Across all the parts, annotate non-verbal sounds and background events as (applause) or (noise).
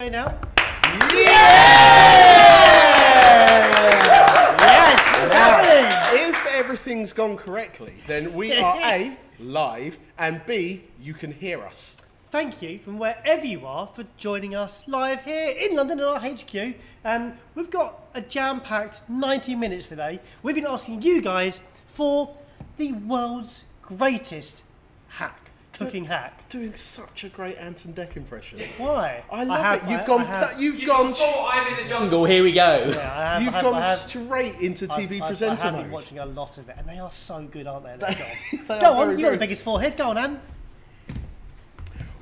Hey now. Yes, it's happening. If everything's gone correctly, then we (laughs) are A, live, and B, you can hear us. Thank you from wherever you are for joining us live here in London at our HQ. And um, we've got a jam-packed 90 minutes today. We've been asking you guys for the world's greatest hack, cooking hack. Doing such a great Ant and Dec impression. Why? I love have- it. You've I- gone. I have- you've You've gone. gone I'm in the jungle. Here we go. yeah, have- you've have- gone have- straight into TV I've- I've- presenter I have been watching a lot of it, and they are so good, aren't they? at their job? (laughs) They Go are on, very, you got the biggest forehead. Go on, Anne.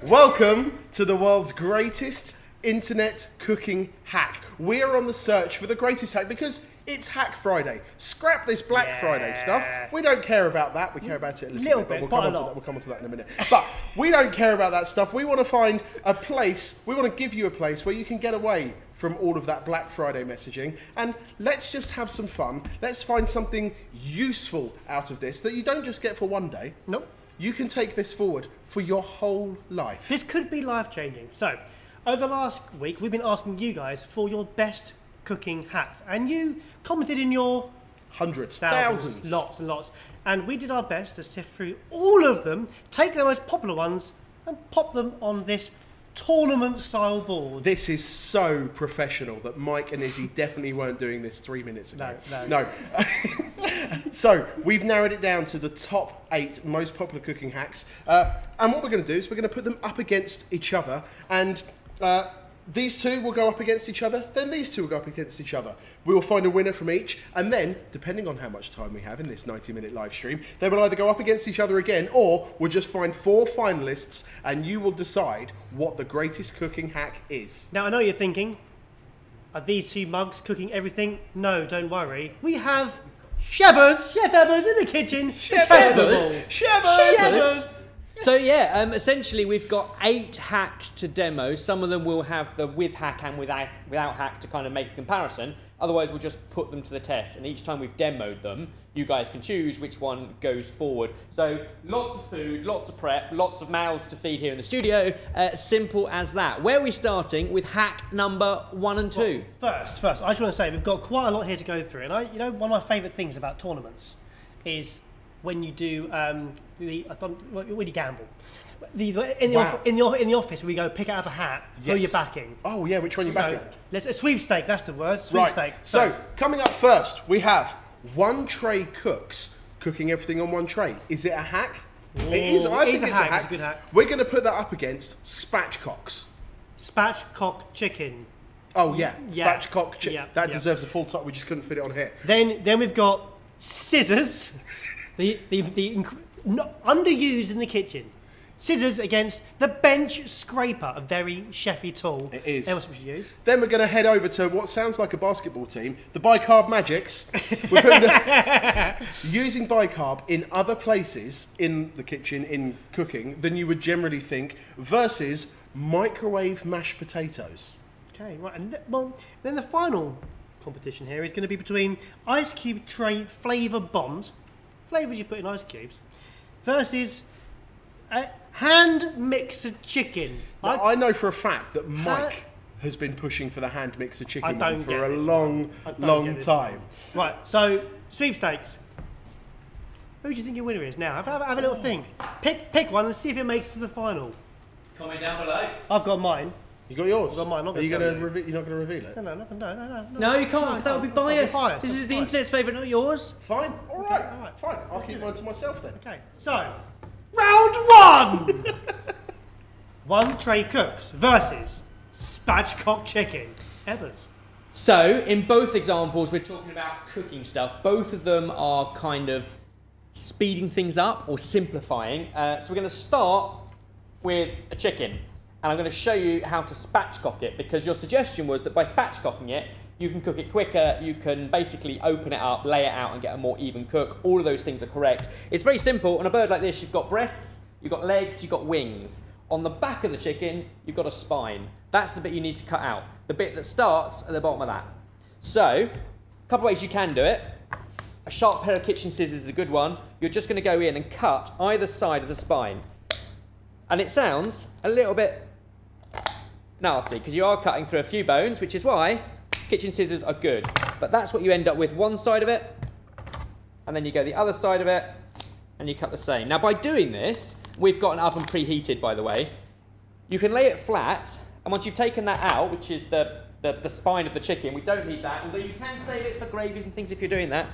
Welcome to the world's greatest internet cooking hack. We are on the search for the greatest hack because it's Hack Friday. Scrap this Black Yeah. Friday stuff. We don't care about that. We care about it a little, Little bit, but we'll come on to that. We'll come on to that in a minute. But we don't care about that stuff. We want to find a place. We want to give you a place where you can get away from all of that Black Friday messaging and let's just have some fun. Let's find something useful out of this that you don't just get for one day. Nope. You can take this forward for your whole life. This could be life changing. So, over the last week, we've been asking you guys for your best cooking hacks, and you commented in your Hundreds, thousands, thousands. lots and lots. And we did our best to sift through all of them, take the most popular ones, and pop them on this tournament style board. This is so professional that Mike and Izzy definitely weren't doing this three minutes ago. No, no. (laughs) so we've narrowed it down to the top eight most popular cooking hacks, uh, and what we're going to do is we're going to put them up against each other, and uh, these two will go up against each other. Then these two will go up against each other. We will find a winner from each, and then, depending on how much time we have in this 90-minute live stream, they will either go up against each other again, or we'll just find four finalists, and you will decide what the greatest cooking hack is. Now, I know you're thinking, are these two mugs cooking everything? No, don't worry. We have Shebbers, Chef Ebbers in the kitchen. to test them all. Ebbers? Shebbers! Shebbers. So yeah, um, essentially we've got eight hacks to demo. Some of them will have the with hack and without without hack to kind of make a comparison. Otherwise, we'll just put them to the test, and each time we've demoed them, you guys can choose which one goes forward. So lots of food, lots of prep, lots of mouths to feed here in the studio. Uh, simple as that. Where are we starting with hack number one and two? First, first, I just want to say we've got quite a lot here to go through, and I, you know, one of my favourite things about tournaments is when you do um, the I don't, when you gamble. The, the- in, the Wow. off, in, the, in the office, we go pick out of a hat who Yes. you're backing. Oh yeah, which one you So, backing? let's, a sweepstake, that's the word. Sweepstake. Right. So coming up first, we have one tray cooks cooking everything on one tray. Is it a hack? it is. I it think is a it's hack, a hack. it's a good hack. We're going to put that up against spatchcocks. spatchcock chicken. Oh yeah, Yeah. spatchcock. Chi- Yeah, that yeah. deserves a full top. We just couldn't fit it on here. Then, then we've got scissors, the the, the inc- underused in the kitchen. Scissors against the bench scraper, a very chefy tool. It is. Then we should use? Then we're going to head over to what sounds like a basketball team, the bicarb magics. We're the- (laughs) using bicarb in other places in the kitchen in cooking than you would generally think versus microwave mashed potatoes. Okay, right, and th- well, then the final competition here is going to be between ice cube tray flavour bombs, flavours you put in ice cubes, versus a hand mixer chicken. Now, I, I know for a fact that Mike has been pushing for the hand mixer chicken one for a long, I long get this time. right, so sweepstakes. Who do you think your winner is now? Have, have, have a little think. Pick pick one and see if it makes it to the final. Comment down below. I've got mine. You got yours? I've got mine, I'm not Are you gonna going to you. reveal? You're not going to reveal it. No, no, no, no, no, no. No, you can't, because that would be I'll- I'll biased. biased, This that's is the fine. internet's favourite, not yours. Fine. All right. all right. Fine. I'll keep mine to myself then. Okay, so round one. (laughs) one tray cooks versus spatchcock chicken. Ebbers. So, in both examples, we're talking about cooking stuff. Both of them are kind of speeding things up or simplifying. Uh, so, we're going to start with a chicken. And I'm going to show you how to spatchcock it because your suggestion was that by spatchcocking it, you can cook it quicker, you can basically open it up, lay it out, and get a more even cook. All of those things are correct. It's very simple. On a bird like this, you've got breasts, you've got legs, you've got wings. On the back of the chicken, you've got a spine. That's the bit you need to cut out. The bit that starts at the bottom of that. So, a couple ways you can do it. A sharp pair of kitchen scissors is a good one. You're just going to go in and cut either side of the spine. And it sounds a little bit nasty because you are cutting through a few bones, which is why kitchen scissors are good. But that's what you end up with one side of it, and then you go the other side of it, and you cut the same. Now, by doing this, we've got an oven preheated, by the way. You can lay it flat, and once you've taken that out, which is the, the, the spine of the chicken, we don't need that, although you can save it for gravies and things if you're doing that.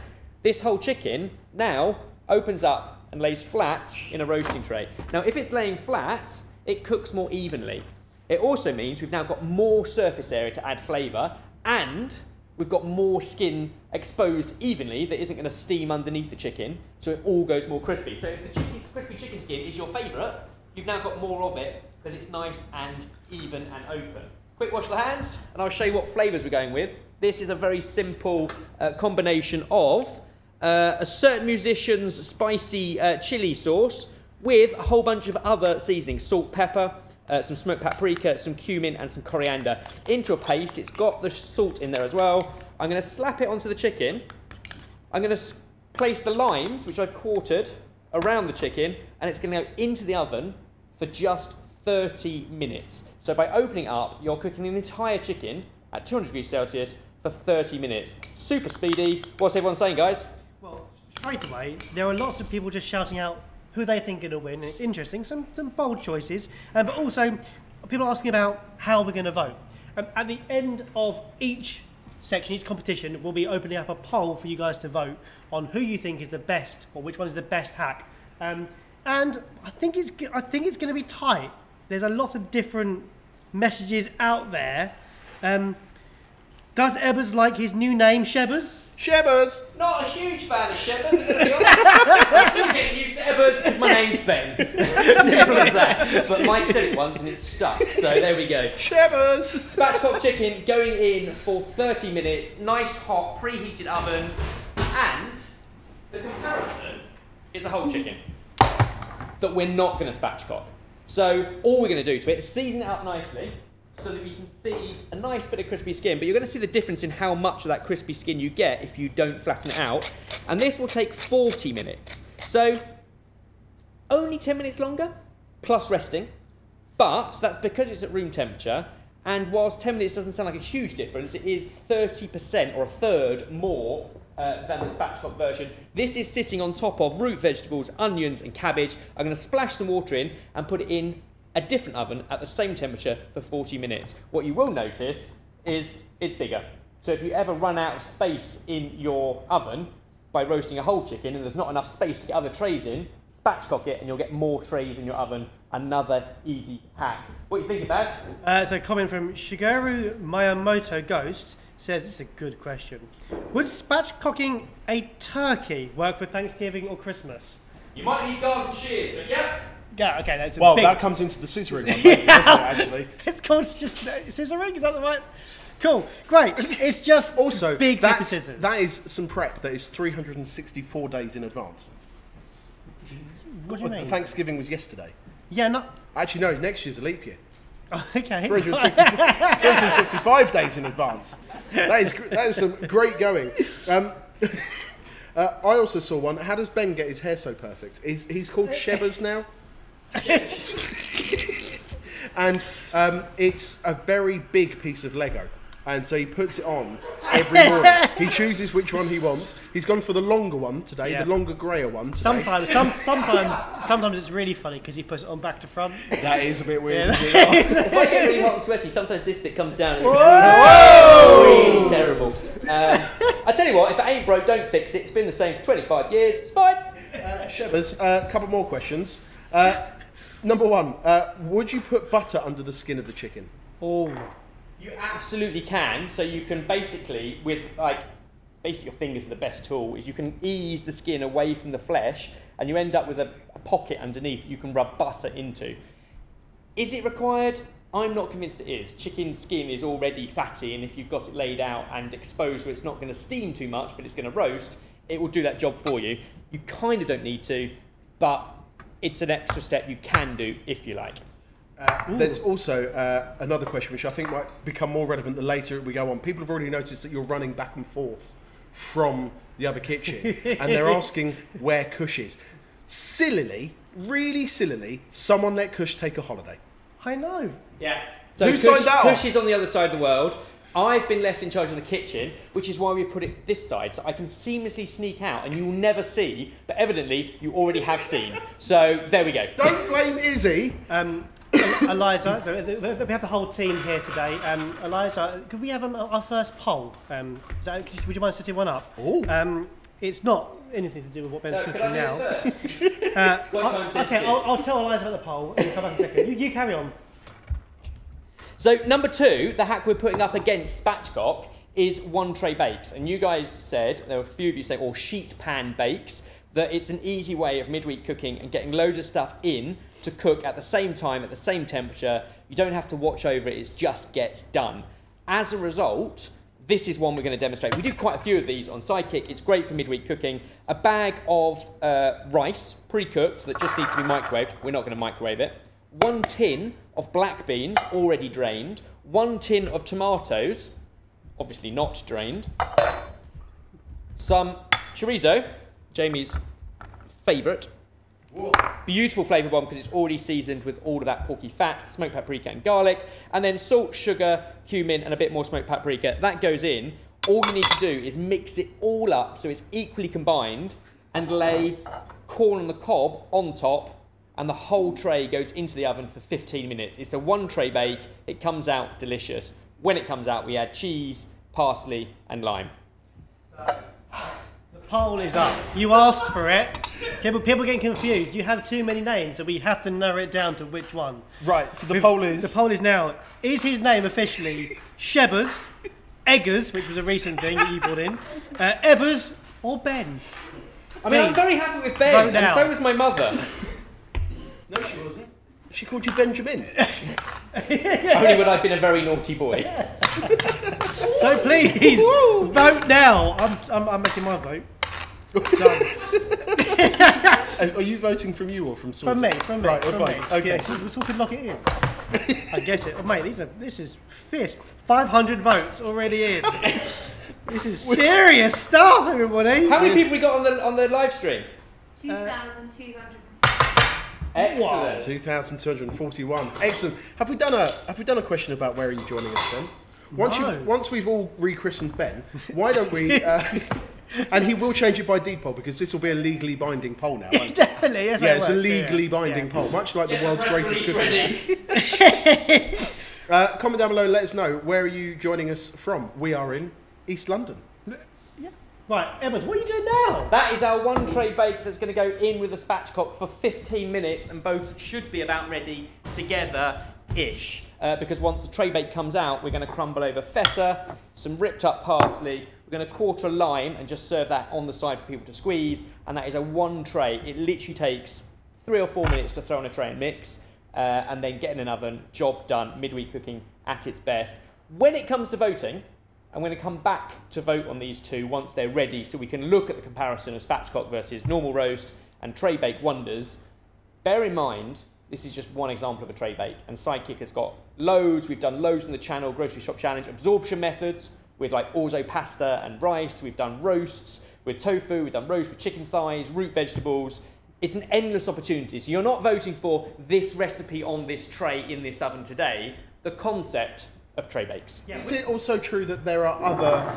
This whole chicken now opens up and lays flat in a roasting tray. Now, if it's laying flat, it cooks more evenly. It also means we've now got more surface area to add flavour, and we've got more skin exposed evenly that isn't going to steam underneath the chicken, so it all goes more crispy. So if the chicken, crispy chicken skin is your favourite, you've now got more of it because it's nice and even and open. Quick wash the hands, and I'll show you what flavours we're going with. This is a very simple uh, combination of uh, a certain musician's spicy uh, chili sauce with a whole bunch of other seasonings, salt, pepper, uh, some smoked paprika, some cumin, and some coriander into a paste. It's got the salt in there as well. I'm going to slap it onto the chicken. I'm going to place the limes, which I've quartered, around the chicken, and it's going to go into the oven for just 30 minutes. So by opening up, you're cooking an entire chicken at 200 degrees Celsius for 30 minutes. Super speedy. What's everyone saying, guys? Well, straight away, there are lots of people just shouting out who they think are going to win, and it's interesting. Some some bold choices, um, but also people asking about how we're going to vote. Um, at the end of each section, each competition, we'll be opening up a poll for you guys to vote on who you think is the best or which one is the best hack. Um, and I think it's I think it's going to be tight. There's a lot of different messages out there. Um, does Ebbers like his new name, Shebbers? Shebbers! Not a huge fan of Shebbers, I'm going to be honest. (laughs) I'm still getting used to Ebbers because my name's Ben. (laughs) Simple as that. But Mike said it once and it stuck, so there we go. Shebbers! Spatchcock chicken going in for 30 minutes, nice hot preheated oven, and the comparison is a whole chicken that we're not going to spatchcock. So all we're going to do to it is season it up nicely so that we can see a nice bit of crispy skin, but you're going to see the difference in how much of that crispy skin you get if you don't flatten it out. And this will take 40 minutes. So only 10 minutes longer, plus resting. But that's because it's at room temperature. And whilst 10 minutes doesn't sound like a huge difference, it is 30% or a third more uh, than the spatchcock version. This is sitting on top of root vegetables, onions, and cabbage. I'm going to splash some water in and put it in a different oven at the same temperature for 40 minutes. What you will notice is it's bigger. So if you ever run out of space in your oven by roasting a whole chicken and there's not enough space to get other trays in, spatchcock it and you'll get more trays in your oven. Another easy hack. What do you think, Baz? Uh, so, comment from Shigeru Miyamoto Ghost says it's a good question. Would spatchcocking a turkey work for Thanksgiving or Christmas? You might need garden shears, but yeah. Yeah, okay, that's a Well, big. that comes into the scissoring one later, (laughs) doesn't it, actually? (laughs) it's called just scissoring. Is that the right? Cool, great. It's just Also, big that's, scissors. that is some prep that is 364 days in advance. what do you mean? Thanksgiving was yesterday. yeah, no. Actually, no, next year's a leap year. (laughs) Okay. 360 365 days in advance. That is, that is some great going. Um, uh, I also saw one. How does Ben get his hair so perfect? He's, he's called Shebbers now. (laughs) and um, it's a very big piece of Lego. And so he puts it on every morning. he (laughs) chooses which one he wants. He's gone for the longer one today, Yeah. the longer grayer one today. Sometimes, some, (laughs) sometimes, sometimes it's really funny because he puts it on back to front. That is a bit weird. If I get really hot and sweaty, sometimes this bit comes down and it's really terrible. Um, I tell you what, if it ain't broke, don't fix it. It's been the same for 25 years. It's fine. Uh, Shebbers, a couple more questions. Uh, number one, uh, would you put butter under the skin of the chicken? Oh, You absolutely can. So you can basically, with like, basically your fingers are the best tool. Is you can ease the skin away from the flesh, and you end up with a, a pocket underneath. You can rub butter into. Is it required? I'm not convinced it is. Chicken skin is already fatty, and if you've got it laid out and exposed where it's not going to steam too much, but it's going to roast, it will do that job for you. You kind of don't need to, but it's an extra step you can do if you like. Uh, there's also uh, another question which I think might become more relevant the later we go on. People have already noticed that you're running back and forth from the other kitchen (laughs) and they're asking where Kush is. Sillily, really sillily, someone let Kush take a holiday. I know. Yeah. So Who Kush, signed that Kush off? is on the other side of the world. I've been left in charge of the kitchen, which is why we put it this side, so I can seamlessly sneak out and you'll never see, but evidently you already have seen. So there we go. Don't blame Izzy. Um, (coughs) Eliza, so we have the whole team here today. Um, Eliza, could we have um, our first poll? Um, is that, could you- would you mind setting one up? Ooh. Um, it's not anything to do with what Ben's No, cooking could I do now. this first? (laughs) Uh, It's quite I'll- time okay, sensitive. I'll, I'll tell Eliza about the poll and we'll come back in a second. You, you carry on. So number two, the hack we're putting up against spatchcock is one tray bakes. And you guys said, there were a few of you saying, or sheet pan bakes, that it's an easy way of midweek cooking and getting loads of stuff in to cook at the same time, at the same temperature. You don't have to watch over it, it just gets done. As a result, this is one we're going to demonstrate. We do quite a few of these on Sidekick. It's great for midweek cooking. A bag of uh, rice, pre-cooked, that just needs to be microwaved. We're not going to microwave it. One tin of black beans, already drained. One tin of tomatoes, obviously not drained. Some chorizo, Jamie's favourite. Beautiful flavour bomb because it's already seasoned with all of that porky fat, smoked paprika and garlic, and then salt, sugar, cumin, and a bit more smoked paprika. That goes in. All you need to do is mix it all up so it's equally combined and lay corn on the cob on top, and the whole tray goes into the oven for 15 minutes. It's a one tray bake, it comes out delicious. When it comes out, we add cheese, parsley, and lime. The poll is up. You asked for it. People, people getting confused. You have too many names, so we have to narrow it down to which one. Right, so the We've- poll is. The poll is now: Is his name officially Shebbers, Eggers, which was a recent thing that you brought in, uh, Ebbers, or Ben? I mean, I'm very happy with Ben, and so was my mother. No, she wasn't. She called you Benjamin. (laughs) Only when I've been a very naughty boy. (laughs) So please vote now. I'm, I'm, I'm making my vote. (laughs) Done. Are are you voting from you or from Sorted? From me, from me, Right, from fine. me. Okay. Yeah, we sort of lock it in. I guess it. Oh, mate, these are, this is fit. 500 votes already in. this is serious stuff, everybody. How many people we got on the on the live stream? 2,200. Excellent. 2,241. Excellent. Have we done a Have we done a question about where are you joining us then? Once No. you once we've all rechristened Ben, why don't we? Uh, (laughs) and he will change it by deed poll because this will be a legally binding poll now. (laughs) Definitely, yes, yeah, it's a works, yeah, legally yeah. binding Yeah. poll, much like Get the world's greatest cooking. (laughs) Uh, comment down below. Let us know where are you joining us from. We are in East London. Right, Ebbers, what are you doing now? That is our one tray bake that's going to go in with the spatchcock for 15 minutes, and both should be about ready together ish. Uh, because once the tray bake comes out, we're going to crumble over feta, some ripped up parsley, we're going to quarter a lime and just serve that on the side for people to squeeze. And that is a one tray. It literally takes three or four minutes to throw on a tray and mix, uh, and then get in an oven. Job done. Midweek cooking at its best. When it comes to voting, I'm going to come back to vote on these two once they're ready so we can look at the comparison of spatchcock versus normal roast and tray bake wonders. Bear in mind, this is just one example of a tray bake, and Sidekick has got loads. We've done loads on the channel, Grocery Shop Challenge, absorption methods with like orzo pasta and rice. We've done roasts with tofu, we've done roast with chicken thighs, root vegetables. It's an endless opportunity. So you're not voting for this recipe on this tray in this oven today, the concept of tray bakes. Yeah, Is it also true that there are other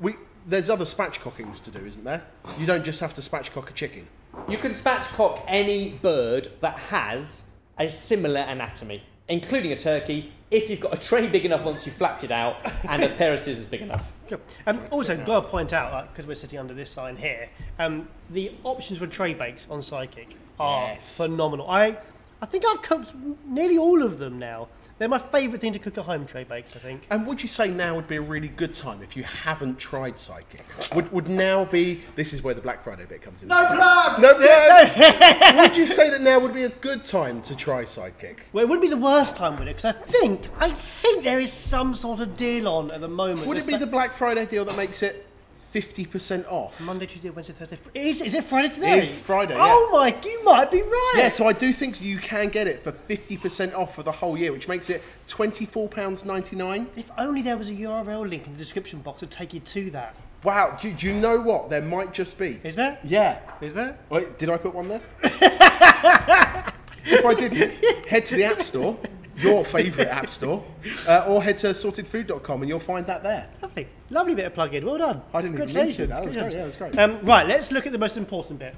we there's other spatchcockings to do, isn't there? You don't just have to spatchcock a chicken. You can spatchcock any bird that has a similar anatomy, including a turkey, if you've got a tray big enough once you've flapped it out and a pair of scissors big enough. Sure. Um, also, got to point out, because we're sitting under this sign here, um, the options for tray bakes on Sidekick are Yes. phenomenal. I, I think I've cooked nearly all of them now. They're my favourite thing to cook at home, tray bakes, I think. And would you say now would be a really good time if you haven't tried Sidekick? Would, would now be this is where the Black Friday bit comes in? No plugs! No plugs! (laughs) would you say that now would be a good time to try Sidekick? Well, it wouldn't be the worst time would it, because I think, I think there is some sort of deal on at the moment. Would it be so- the Black Friday deal that makes it 50% off? Monday, Tuesday, Wednesday, Thursday. Fr- Is, is it Friday today? It is Friday, Oh my, you might be right. Yeah, so I do think you can get it for 50% off for the whole year, which makes it £24.99. If only there was a URL link in the description box to take you to that. Wow, do, do you know what? There might just be. Is there? Yeah. Is there? Wait, did I put one there? (laughs) if I didn't, head to the App Store your favourite app store, uh, or head to sortedfood.com and you'll find that there. Lovely, lovely bit of plug-in. Well done. I didn't even mean to do Congratulations. that. That was great, yeah, that was great. Um, right, let's look at the most important bit: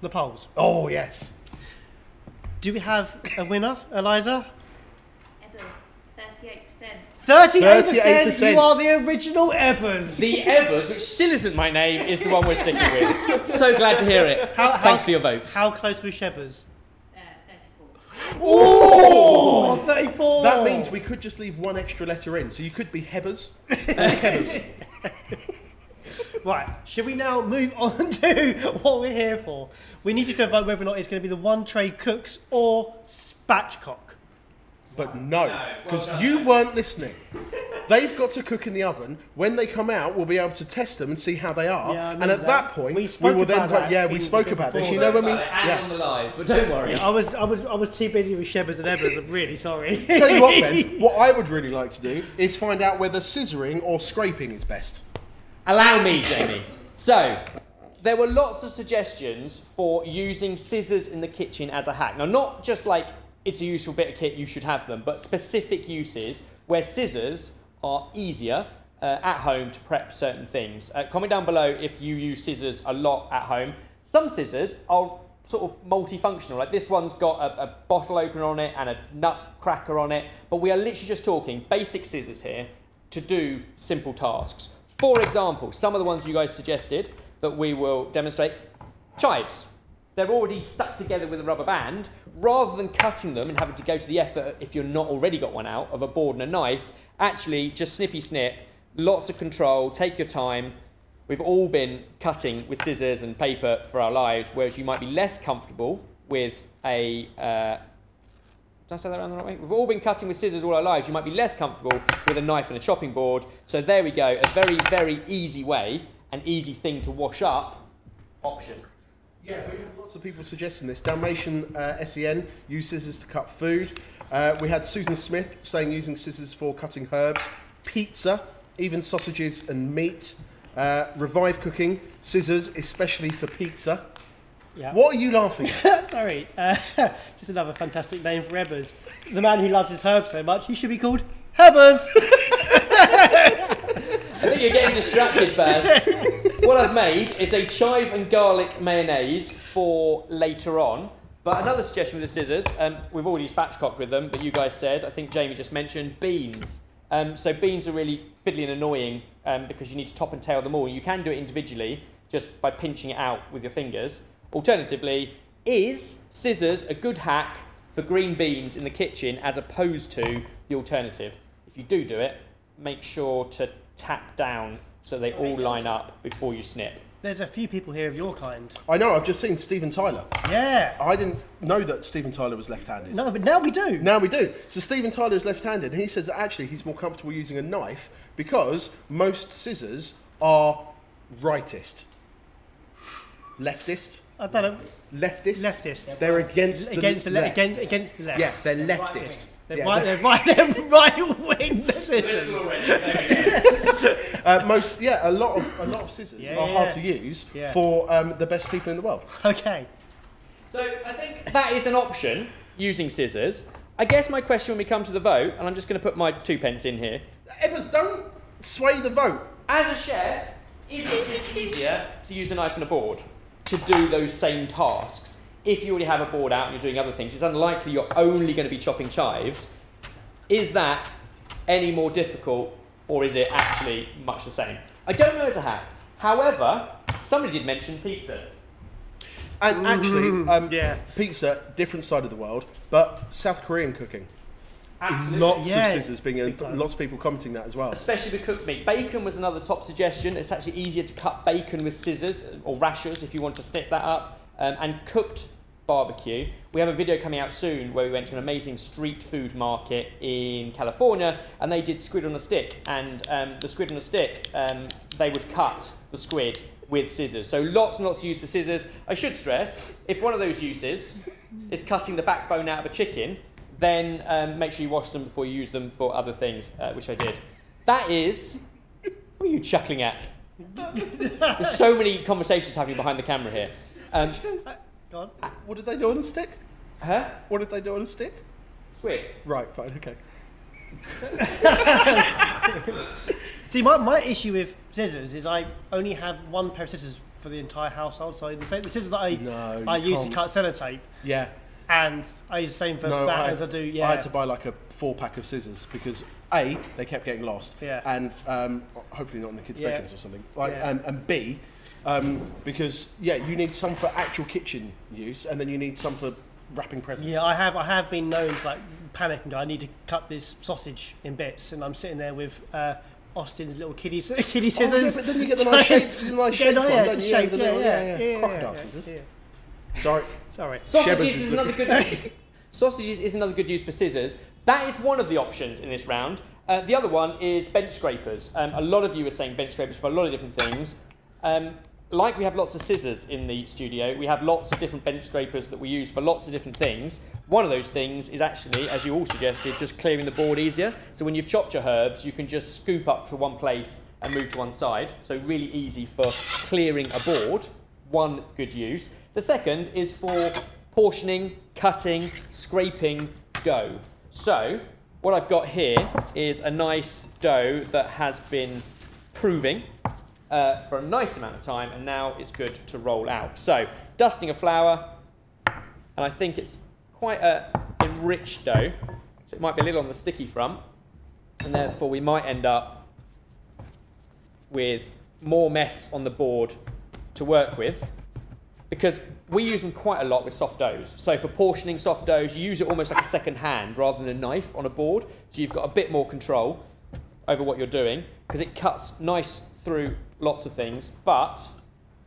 the polls. Oh, yes. Do we have a winner, Eliza? Ebbers, 38%. Thirty-eight percent. 38%. You are the original Ebbers. The Ebbers, which still isn't my name, is the one we're sticking with. So glad to hear it. How- how- Thanks for your votes. How close was Shebbers? Uh, 34. Oh, 34. That means we could just leave one extra letter in. So you could be Hebbers Kebbers. (laughs) Right, should we now move on (laughs) to what we're here for? We need you to vote whether or not it's going to be the one tray cooks or spatchcock. But no, No, because well you weren't listening. They've got to cook in the oven. When they come out, we'll be able to test them and see how they are. Yeah, and at that, that. point, We we, will then that Yeah, we in- spoke about this. You know when we? And Yeah. on the live, but don't worry. I was, I was, I was too busy with Shebbers and Ebbers. I'm really sorry. Tell you what, Ben. (laughs) What I would really like to do is find out whether scissoring or scraping is best. Allow me, Jamie. So, there were lots of suggestions for using scissors in the kitchen as a hack. Now, not just like it's a useful bit of kit, you should have them, but specific uses where scissors are easier uh, at home to prep certain things. Uh, comment down below if you use scissors a lot at home. Some scissors are sort of multifunctional. Like this one's got a, a bottle opener on it and a nut cracker on it, but we are literally just talking basic scissors here to do simple tasks. For example, some of the ones you guys suggested that we will demonstrate, chives. They're already stuck together with a rubber band. Rather than cutting them and having to go to the effort, if you're not already got one out, of a board and a knife, actually just snippy snip, lots of control, take your time. We've all been cutting with scissors and paper for our lives, whereas you might be less comfortable with a uh, did I say that around the right way? We've all been cutting with scissors all our lives. You might be less comfortable with a knife and a chopping board. So there we go, a very, very easy way, an easy thing to wash up option. Yeah, we had lots of people suggesting this. Dalmatian uh, SEN use scissors to cut food. Uh, we had Susan Smith saying using scissors for cutting herbs, pizza, even sausages and meat. Uh, revive cooking, scissors, especially for pizza. Yeah. What are you laughing at? (laughs) Sorry, uh, (laughs) just another fantastic name for Ebbers. The man who loves his herbs so much, he should be called Hebbers. (laughs) I think you're getting distracted first. What I've made is a chive and garlic mayonnaise for later on. But another suggestion with the scissors, um, we've already spatchcocked with them, but you guys said, I think Jamie just mentioned beans. Um, so beans are really fiddly and annoying um, because you need to top and tail them all. You can do it individually just by pinching it out with your fingers. Alternatively, is scissors a good hack for green beans in the kitchen as opposed to the alternative? If you do do it, make sure to tap down so they all line up before you snip. There's a few people here of your kind. I know, I've just seen Steven Tyler. Yeah. I didn't know that Steven Tyler was left handed. No, but now we do. Now we do. So Steven Tyler is left-handed, and he says that actually he's more comfortable using a knife because most scissors are rightist, leftist, I don't know. leftist. Leftist. They're against the Against the le- left. against against the left. Yes, they're leftist. They're Yeah, right. they're- They're right. They're right wing citizens. uh, most, yeah, a lot of a lot of scissors Yeah, are yeah, hard to use Yeah. for um, the best people in the world. Okay. So I think that is an option, using scissors. I guess my question when we come to the vote, and I'm just going to put my two pence in here. Ebbers, don't sway the vote. As a chef, is it just easier to use a knife and a board to do those same tasks? If you already have a board out and you're doing other things, it's unlikely you're only going to be chopping chives. Is that any more difficult, or is it actually much the same? I don't know as a hack. However, somebody did mention pizza. And actually, um, Yeah. pizza, different side of the world, but South Korean cooking. Absolutely. Lots Yeah. of scissors being, Big time. lots of people commenting that as well. Especially the cooked meat. Bacon was another top suggestion. It's actually easier to cut bacon with scissors or rashers if you want to snip that up. Um, and cooked barbecue. We have a video coming out soon where we went to an amazing street food market in California and they did squid on a stick. And um, the squid on a stick, um, they would cut the squid with scissors. So lots and lots of use for scissors. I should stress, if one of those uses is cutting the backbone out of a chicken, then um, make sure you wash them before you use them for other things, uh, which I did. That is. What are you chuckling at? There's so many conversations happening behind the camera here. Um, Go on. What did they do on a stick? huh? What did they do on a stick? Squid. Right, fine, okay. (laughs) See, my, my issue with scissors is I only have one pair of scissors for the entire household. So the, same, the scissors that I No, I you use to can't. cut sellotape, Yeah. and I use the same for No, that I, as I do. Yeah, I had to buy like a four pack of scissors because A, they kept getting lost. Yeah. And um, hopefully not in the kids' Yeah. bedrooms or something. Like, Yeah. and, and B, um, because yeah, you need some for actual kitchen use, and then you need some for wrapping presents. Yeah, I have. I have been known to like panic and go. I need to cut this sausage in bits, and I'm sitting there with uh, Austin's little kiddie (laughs) kiddie Oh, scissors. yeah, but then you get the (laughs) nice shape, the nice (laughs) shape one, yeah, don't just you? Yeah, the yeah, little- yeah, yeah, yeah. yeah, Crocodile scissors. Sorry. Sorry. Sausages is is another good. sausages is another good use for scissors. That is one of the options in this round. Uh, the other one is bench scrapers. Um, a lot of you are saying bench scrapers for a lot of different things. Um, like we have lots of scissors in the studio, we have lots of different bench scrapers that we use for lots of different things. One of those things is actually, as you all suggested, just clearing the board easier. So when you've chopped your herbs, you can just scoop up to one place and move to one side. So really easy for clearing a board. One good use. The second is for portioning, cutting, scraping dough. So what I've got here is a nice dough that has been proving uh, for a nice amount of time and now it's good to roll out. So dusting of flour and I think it's quite a enriched dough so it might be a little on the sticky front and therefore we might end up with more mess on the board to work with because we use them quite a lot with soft doughs. So for portioning soft doughs, you use it almost like a second hand rather than a knife on a board. So you've got a bit more control over what you're doing because it cuts nice through lots of things. But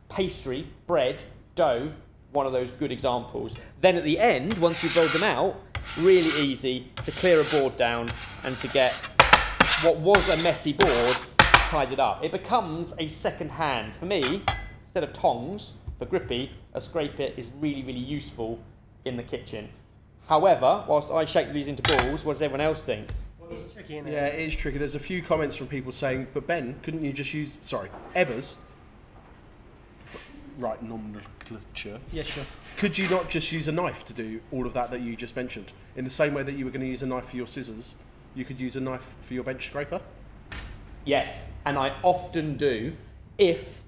pastry, bread, dough, one of those good examples. Then at the end, once you've rolled them out, really easy to clear a board down and to get what was a messy board tidied up. It becomes a second hand. For me, instead of tongs for grippy, a scrape it is really, really useful in the kitchen. However, whilst I shape these into balls, what does everyone else think? It's tricky, isn't it? Yeah, it is tricky. There's a few comments from people saying, but Ben, couldn't you just use, sorry, Ebbers? right nomenclature, Yeah, sure. could you not just use a knife to do all of that that you just mentioned? In the same way that you were going to use a knife for your scissors, you could use a knife for your bench scraper? Yes, and I often do if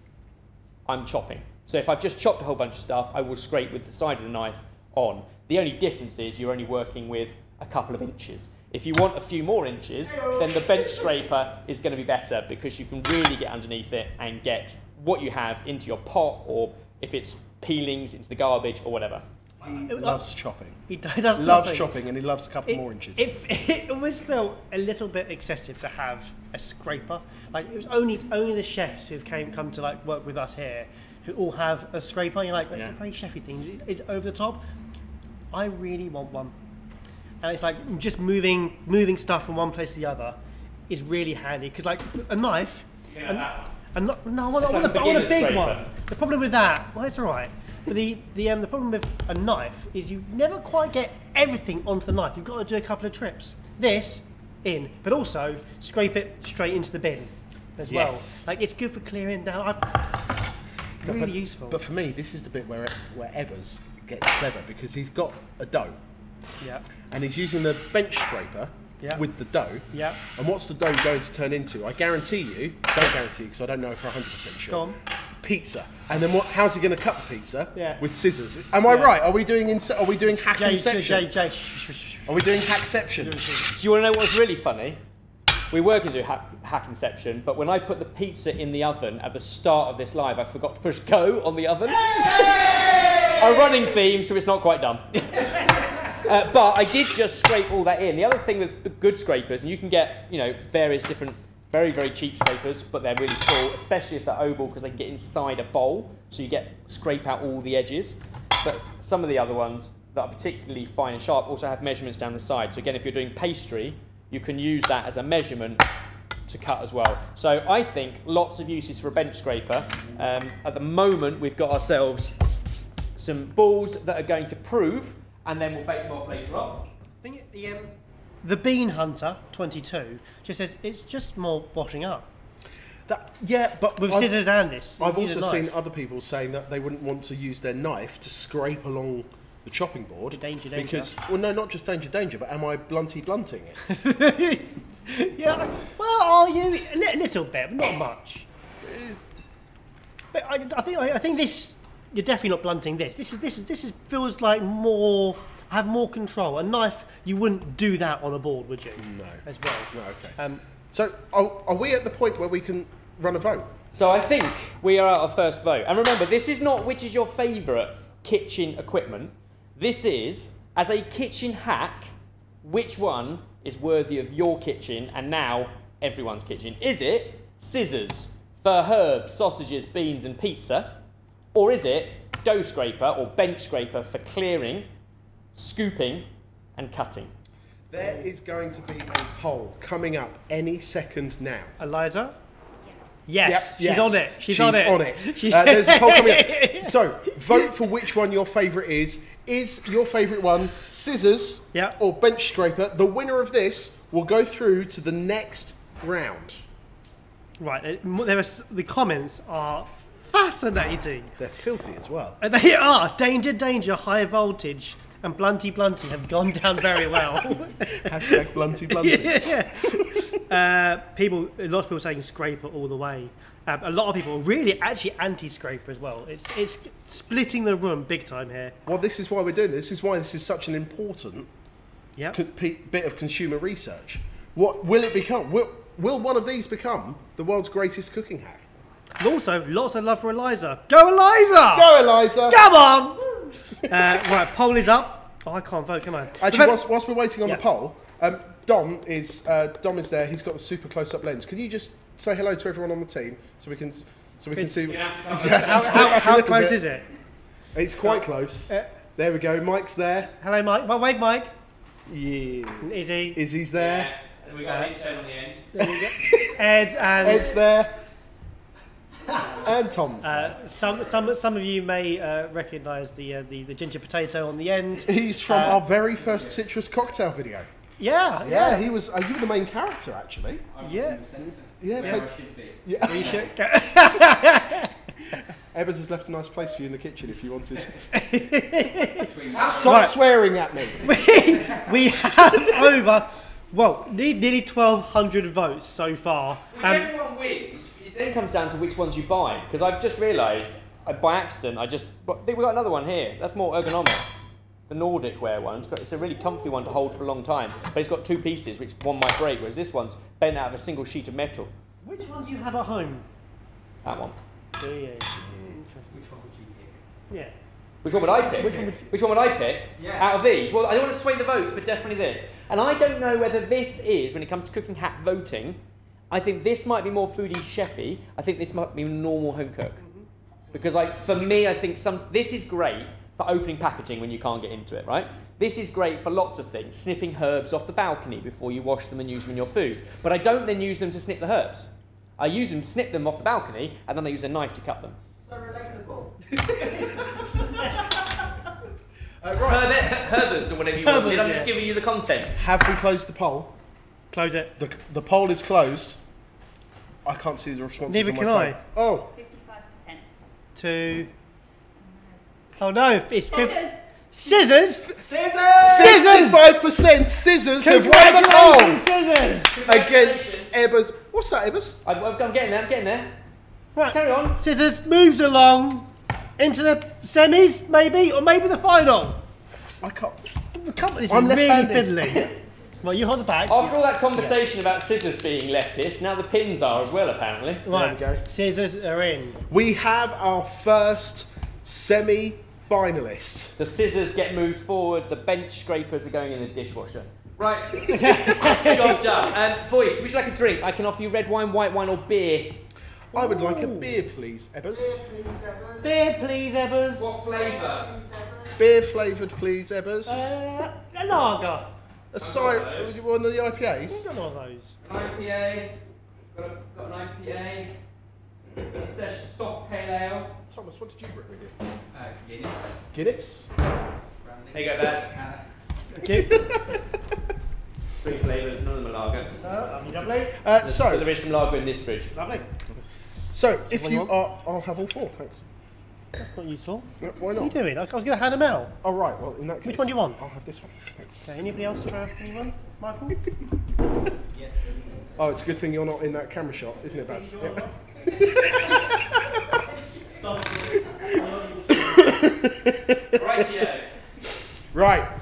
I'm chopping. So if I've just chopped a whole bunch of stuff, I will scrape with the side of the knife on. The only difference is you're only working with a couple of inches. If you want a few more inches, then the bench scraper is going to be better because you can really get underneath it and get what you have into your pot or if it's peelings into the garbage or whatever. He loves chopping. He does Loves nothing. chopping and he loves a couple It, more inches. (laughs) It, it almost felt a little bit excessive to have a scraper. Like it was only it's only the chefs who've came come to like work with us here who all have a scraper. You're like, that's Yeah. a very chefy thing. It's- It's over the top. I really want one, and it's like just moving moving stuff from one place to the other is really handy because like a knife. And not, no, I want, It's I want, like a, a I want a big scraper. one. The problem with that, well, it's all right. But the the um, the problem with a knife is you never quite get everything onto the knife. You've got to do a couple of trips. This in, but also scrape it straight into the bin as Yes. well. Like it's good for clearing down. I, really but, useful. But for me, this is the bit where where Ebbers gets clever because he's got a dough yeah, and he's using the bench scraper Yeah. with the dough. yeah. And what's the dough going to turn into? I guarantee you, don't guarantee because I don't know for 100% sure. Go on. Pizza. And then what? How's he going to cut the pizza? Yeah. With scissors. Am I Yeah. right? Are we doing ins- Are we doing hack Jay, Jay, inception? Are we doing hackception? (laughs) Do you want to know what's really funny? We were going to do hack, hack Inception, but when I put the pizza in the oven at the start of this live, I forgot to push go on the oven. A running theme, so it's not quite done. (laughs) uh, but I did just scrape all that in. The other thing with good scrapers, and you can get, you know, various different, very, very cheap scrapers, but they're really cool, especially if they're oval because they can get inside a bowl, so you get scrape out all the edges. But some of the other ones that are particularly fine and sharp also have measurements down the side. So again, if you're doing pastry, you can use that as a measurement to cut as well. So I think lots of uses for a bench scraper. Um, at the moment, we've got ourselves some balls that are going to prove, and then we'll bake them off later on. I think the um, the Bean Hunter 22 just says it's just more washing up That, yeah, but with I've- scissors and this. I've also seen other people saying that they wouldn't want to use their knife to scrape along the chopping board. Danger, danger. Because well, no, not just danger, danger, but am I blunty blunting it? (laughs) yeah. Well, are you a little bit, but not much. But I, I think I, I think this you're definitely not blunting this. This is this is this is feels like more. I have more control. A knife, you wouldn't do that on a board, would you? No. As well. No, okay. Um, So are, are we at the point where we can run a vote? So I think we are at our first vote. And remember, this is not which is your favourite kitchen equipment. This is, as a kitchen hack, which one is worthy of your kitchen and now everyone's kitchen? Is it scissors for herbs, sausages, beans, and pizza? Or is it dough scraper or bench scraper for clearing, scooping, and cutting? There is going to be a poll coming up any second now. Eliza. Yes, Yep, she's yes. on it. She's, on it. on it. (laughs) Uh, there's a poll coming up. (laughs) So, vote for which one your favourite is. Is your favourite one scissors Yeah. or bench scraper? The winner of this will go through to the next round. Right, uh, there are, the comments are fascinating. They're filthy as well. Uh, (laughs) They are danger, danger, high voltage, and blunty, blunty have gone down very well. (laughs) Hashtag blunty (laughs) blunty. uh, people, a lot of people saying scraper all the way. Um, a lot of people are really actually anti-scraper as well. It's it's splitting the room big time here. Well, this is why we're doing this. This is why this is such an important Yeah. pe- bit of consumer research. What will it become? Will, will one of these become the world's greatest cooking hack? And also, lots of love for Eliza. Go Eliza! Go, Eliza! Come on! uh, right, poll is up. Oh, I can't vote. Come on. Actually, whilst, whilst we're waiting on Yeah. the poll, um, Dom is uh, Dom is there. He's got the super close-up lens. Can you just say hello to everyone on the team so we can so we can It's- see? You're gonna have to You have to how, how, how close bit. is it? It's quite close. Uh, There we go. Mike's there. hello, Mike. Well, wave, Mike. Yeah. Is he? Izzy's there. And we got an intern on the end. Ed and Ed's there. (laughs) and Tom's uh, some some some of you may uh, recognise the, uh, the the ginger potato on the end. He's from uh, our very first citrus cocktail video. Yeah, Yeah, yeah, he was. Uh, you were the main character, actually. yeah. Yeah, Yeah. but- yeah. We should. Ebbers (laughs) has left a nice place for you in the kitchen if you wanted. Stop. Stop Right. swearing at me. (laughs) we, we have over well nearly twelve hundred votes so far. If Um, everyone wins, it then comes down to which ones you buy. Because I've just realised, uh, by accident, I just but I think we got another one here. That's more ergonomic. The Nordic Ware one. It's, got, it's a really comfy one to hold for a long time. But it's got two pieces, which one might break. Whereas this one's bent out of a single sheet of metal. which one do you have at home? That one. Do you? Which one would you pick? Yeah. Which one would I pick? Which one would- Which one would I pick? Yeah. Out of these? Well, I don't want to sway the votes, but definitely this. And I don't know whether this is, when it comes to cooking hack voting, I think this might be more foodie chefy. I think this might be normal home cook. Because I, for me, I think some this is great for opening packaging when you can't get into it, right? This is great for lots of things, snipping herbs off the balcony before you wash them and use them in your food. But I don't then use them to snip the herbs. I use them to snip them off the balcony, and then I use a knife to cut them. So relatable. (laughs) (laughs) Uh, right. Herbert, Herberts or whatever you Herberts, wanted. I'm yeah. just giving you the content. Have we closed the poll? Close it. The, the poll is closed. I can't see the responses. Neither on my can phone. I. Oh, 55%. Two. Oh no! It's fif- Scissors. scissors. Scissors! Sixty-five percent scissors have won the poll scissors. against Ebbers. What's that, Ebbers? I, I'm getting there. I'm getting there. Right. Carry on. Scissors moves along into the semis, maybe, or maybe the final. I can't. Come on, this I'm is really left-handed. (laughs) fiddly. well, you hold the bag. After all that conversation about scissors being leftist, now the pins are as well, apparently. right. There we go. Scissors are in. We have our first semi-finalist. The scissors get moved forward. The bench scrapers are going in the dishwasher. Right. (laughs) Job done. Um, boys, would you like a drink? I can offer you red wine, white wine, or beer. I would like a beer, please, Ebbers. Please, Ebbers. Beer, please, Ebbers. What flavour? Please, Beer flavoured, please, Ebbers. Uh, a lager. A cider. One of the IPAs. Got one of those. An IPA. Got, a, got an IPA. A session soft pale ale. Thomas, what did you bring with you? Uh, Guinness, Guinness. brandy. There you go, Baz. Uh, Okay. Three flavours, none of them are lager. Uh, lovely, lovely. Uh, so, there is some lager in this fridge. Lovely. so if you you are, I'll have all four. Thanks. That's not useful. No, Why What are you doing? I I was going to hand them out. Oh, right. Well, in that case. Which one do you want? I'll have this one. Thanks. Okay, anybody else for anyone? Michael? (laughs) Yes. Oh, it's a good thing you're not in that camera shot, isn't it, Baz? Yeah. (laughs) Right. (laughs)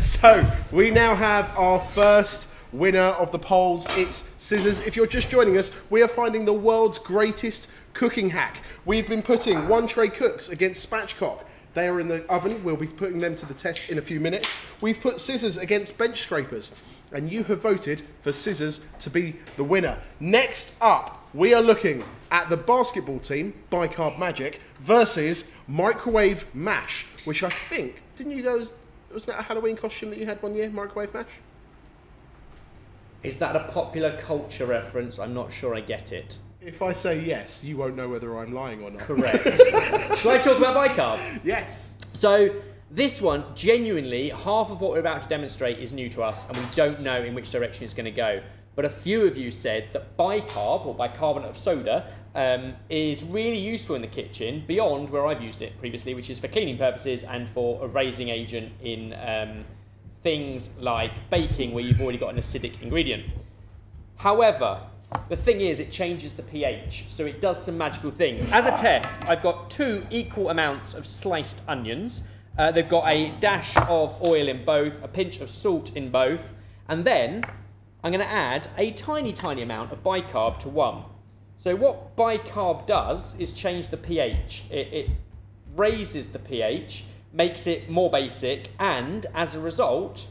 So we now have our first winner of the polls. It's Scissors. If you're just joining us, we are finding the world's greatest cooking hack. We've been putting one tray cooks against spatchcock. They are in the oven. We'll be putting them to the test in a few minutes. We've put scissors against bench scrapers, and you have voted for scissors to be the winner. Next up, we are looking at the basketball team, Bicarb Magic, versus Microwave Mash, which I think, didn't you guys, wasn't that a Halloween costume that you had one year, Microwave Mash? Is that a popular culture reference? I'm not sure I get it. If I say yes, you won't know whether I'm lying or not. Correct. (laughs) Shall I talk about bicarb? Yes. So this one, genuinely, half of what we're about to demonstrate is new to us, and we don't know in which direction it's going to go. But a few of you said that bicarb, or bicarbonate of soda, um, is really useful in the kitchen beyond where I've used it previously, which is for cleaning purposes and for a raising agent in um, things like baking, where you've already got an acidic ingredient. However, the thing is, it changes the pH, so it does some magical things. As a test, I've got two equal amounts of sliced onions. Uh, they've got a dash of oil in both, a pinch of salt in both, and then I'm going to add a tiny, tiny amount of bicarb to one. So what bicarb does is change the pH. It, it raises the pH, makes it more basic, and as a result,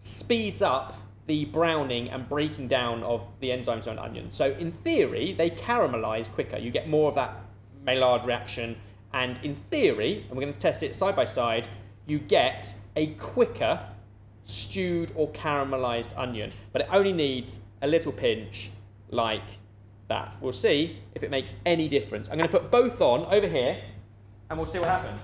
speeds up the browning and breaking down of the enzymes on onions. So in theory, they caramelize quicker. You get more of that Maillard reaction, and in theory, and we're going to test it side by side, you get a quicker stewed or caramelized onion. But it only needs a little pinch like that. We'll see if it makes any difference. I'm going to put both on over here, and we'll see what happens.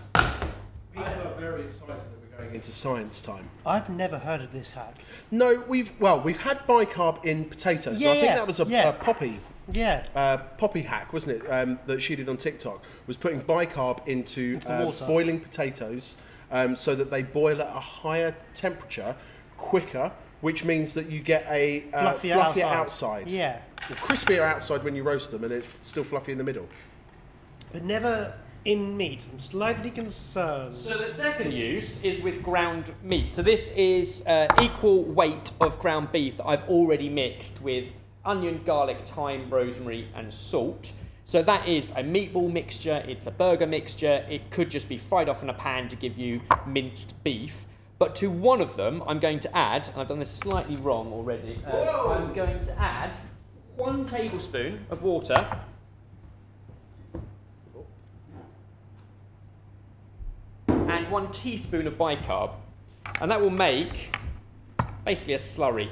People are very excited that we're going into science time. I've never heard of this hack. No, we've well, we've had bicarb in potatoes. so I think Yeah, that was a, yeah. a poppy Yeah. uh, poppy hack, wasn't it? Um, that she did on TikTok was putting bicarb into, Into uh, boiling potatoes um, so that they boil at a higher temperature quicker, which means that you get a uh, Fluffier fluffier outside. outside. Yeah. Well, crispier outside when you roast them, and it's still fluffy in the middle. But never in meat. I'm slightly concerned. So the second use is with ground meat. So this is uh, equal weight of ground beef that I've already mixed with onion, garlic, thyme, rosemary, and salt. So that is a meatball mixture. It's a burger mixture. It could just be fried off in a pan to give you minced beef. But to one of them, I'm going to add, and I've done this slightly wrong already. Uh, I'm going to add one tablespoon of water. And one teaspoon of bicarb. And that will make basically a slurry,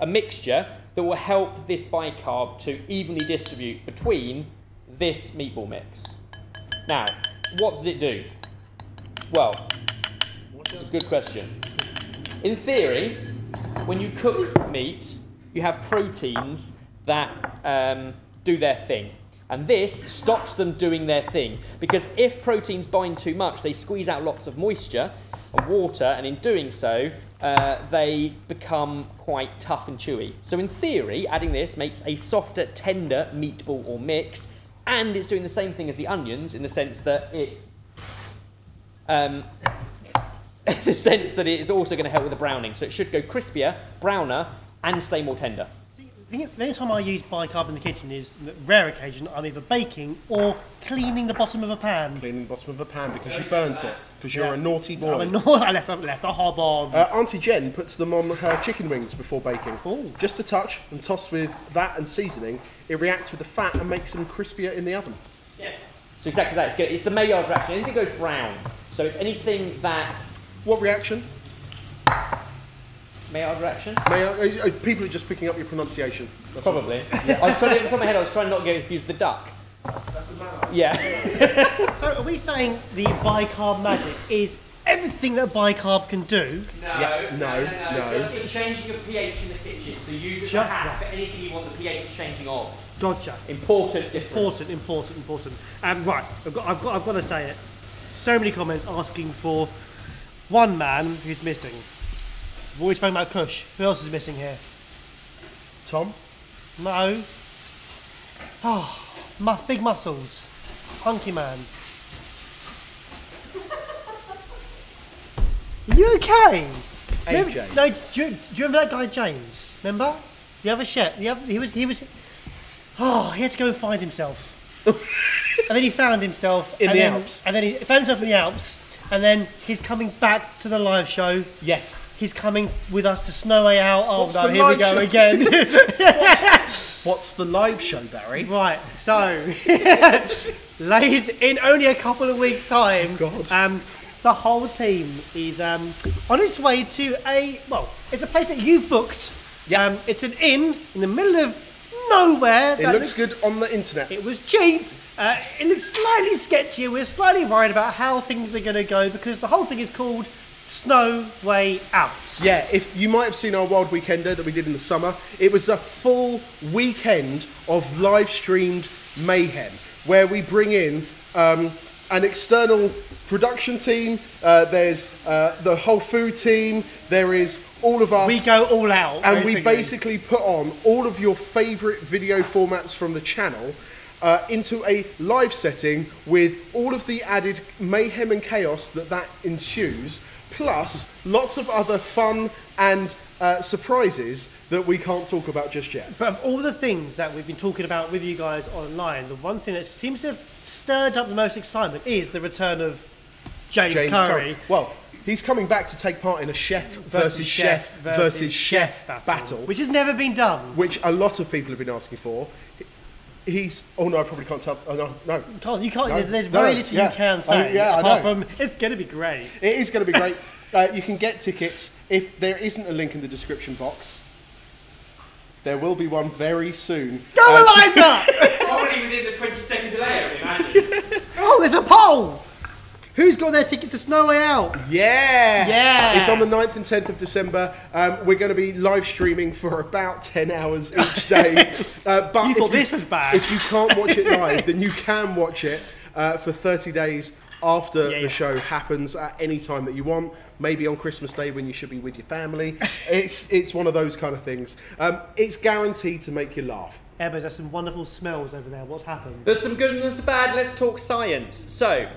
a mixture that will help this bicarb to evenly distribute between this meatball mix. Now, what does it do? Well, that's a good question. In theory, when you cook meat, you have proteins that um, do their thing. And this stops them doing their thing. Because if proteins bind too much, they squeeze out lots of moisture and water, and in doing so, uh, they become quite tough and chewy. So, in theory, adding this makes a softer, tender meatball or mix, and it's doing the same thing as the onions in the sense that it's. Um, (laughs) the sense that it is also going to help with the browning. So it should go crispier, browner, and stay more tender. See, the the only time I use bicarb in the kitchen is the rare occasion I'm either baking or cleaning the bottom of a pan. Cleaning the bottom of a pan because you burnt it because you're Yeah. a naughty boy. I'm a no- (laughs) I left, I left a hob on. Uh, Auntie Jen puts them on her chicken wings before baking. Ooh. Just a touch and toss with that and seasoning. It reacts with the fat and makes them crispier in the oven. Yeah. So exactly that. It's, good. it's the Maillard reaction. Anything goes brown. So it's anything that What reaction? Maillard reaction. May I, uh, uh, people are just picking up your pronunciation. That's all. Probably. I was trying to, top of my head, I was trying not to get confused with the duck. That's the matter. Yeah. So are we saying the bicarb magic is everything that bicarb can do. No, Yeah, no, no. Just for changing the pH in the kitchen. So use it as a Just for anything you want the pH changing of. Gotcha. Important difference. Important, important, important. Um, right, I've got, I've got, I've got to say it. So many comments asking for one man who's missing. We've always spoken about Kush. Who else is missing here? Tom? No. Oh, ah, mus- big muscles. Hunky man. Are you okay? You AJ. remember- no, do you, do you remember that guy James? Remember? The other chef. The other, he was he was. Oh, he had to go and find himself. (laughs) and then he found himself In the then- Alps. And then he found himself in the Alps. And then he's coming back to the live show. Yes. He's coming with us to Snow Way Out. Oh What's no, here we go show? again. (laughs) (laughs) What's the live show, Barry? Right, so (laughs) late in only a couple of weeks' time, God. um, the whole team is um, on its way to a well, it's a place that you've booked. Yeah. Um, it's an inn in the middle of nowhere. It that looks good on the internet. It was cheap. Uh, it looks slightly sketchy. We're slightly worried about how things are going to go because the whole thing is called Snow Way Out. Yeah, if you might have seen our Wild Weekender that we did in the summer, it was a full weekend of live streamed mayhem where we bring in um, an external production team. Uh, there's uh, the whole food team. There is all of us. We go all out. and we basically put on all of your favourite video formats from the channel uh, into a live setting with all of the added mayhem and chaos that that ensues, plus lots of other fun and uh, surprises that we can't talk about just yet. But of all the things that we've been talking about with you guys online, the one thing that seems to have stirred up the most excitement is the return of James, James Currie. Currie. Well, he's coming back to take part in a chef versus, chef versus, chef battle, which has never been done. which a lot of people have been asking for. He's oh no, I probably can't tell. Oh, no, no, You can't, you can't No, there's, there's no, very little yeah. you can I- say. yeah, I apart know. from it's going to be great. It is going to be great. (laughs) uh, you can get tickets if there isn't a link in the description box. There will be one very soon. Go, Uh, Eliza! (laughs) Probably within the 20 second delay, I would imagine. (laughs) oh, there's a poll! Who's got their tickets to Snow Way Out? Yeah! Yeah. It's on the 9th and 10th of December. Um, we're going to be live streaming for about 10 hours each day. (laughs) Uh, but You if thought this was bad. If you can't watch it (laughs) live, then you can watch it uh, for 30 days after Yeah, the yeah. show happens at any time that you want. Maybe on Christmas Day when you should be with your family. (laughs) it's, it's one of those kind of things. Um, it's guaranteed to make you laugh. Ebbers, there's some wonderful smells over there. What's happened? There's some good and there's some bad. Let's talk science. So,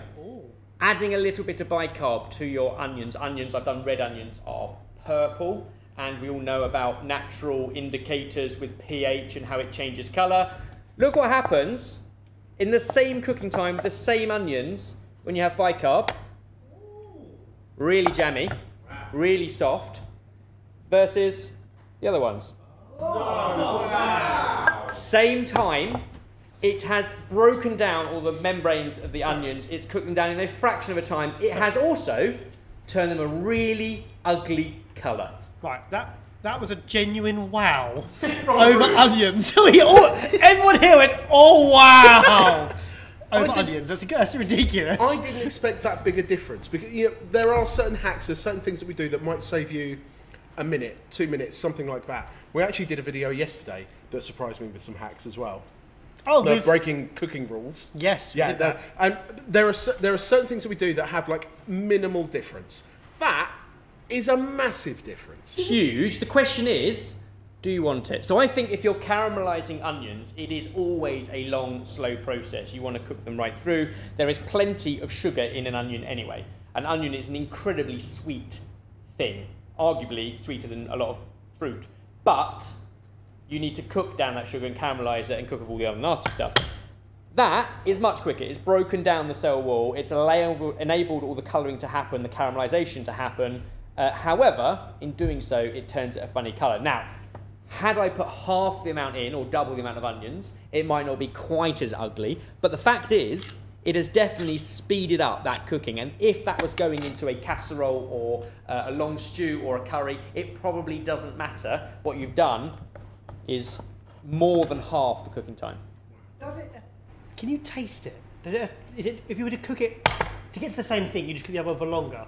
adding a little bit of bicarb to your onions. Onions, I've done red onions, are purple. And we all know about natural indicators with pH and how it changes colour. Look what happens in the same cooking time with the same onions when you have bicarb. Really jammy, really soft, versus the other ones. Same time, it has broken down all the membranes of the onions. It's cooked them down in a fraction of a time. It has also turned them a really ugly colour. Right, that that was a genuine wow (laughs) over onions. (laughs) All, everyone here went, oh wow! (laughs) over oh, onions. That's, that's ridiculous. I didn't expect that big a difference because you know there are certain hacks, there's certain things that we do that might save you a minute, two minutes, something like that. We actually did a video yesterday that surprised me with some hacks as well. Oh, No, breaking cooking rules. yes, we Yeah, did there, that. and there are there are certain things that we do that have like minimal difference. That is a massive difference. Huge. The question is, do you want it? So I think if you're caramelizing onions, it is always a long, slow process. You want to cook them right through. There is plenty of sugar in an onion anyway. An onion is an incredibly sweet thing, arguably sweeter than a lot of fruit. But you need to cook down that sugar and caramelize it and cook off all the other nasty stuff. That is much quicker. It's broken down the cell wall. It's enabled, all the colouring to happen, the caramelisation to happen. Uh, however, in doing so, it turns it a funny colour. Now, had I put half the amount in or double the amount of onions, it might not be quite as ugly. But the fact is, it has definitely speeded up that cooking. And if that was going into a casserole or uh, a long stew or a curry, it probably doesn't matter. What you've done is more than half the cooking time. Does it? Can you taste it? Does it? Is it? If you were to cook it to get to the same thing, you just cook the other one for longer.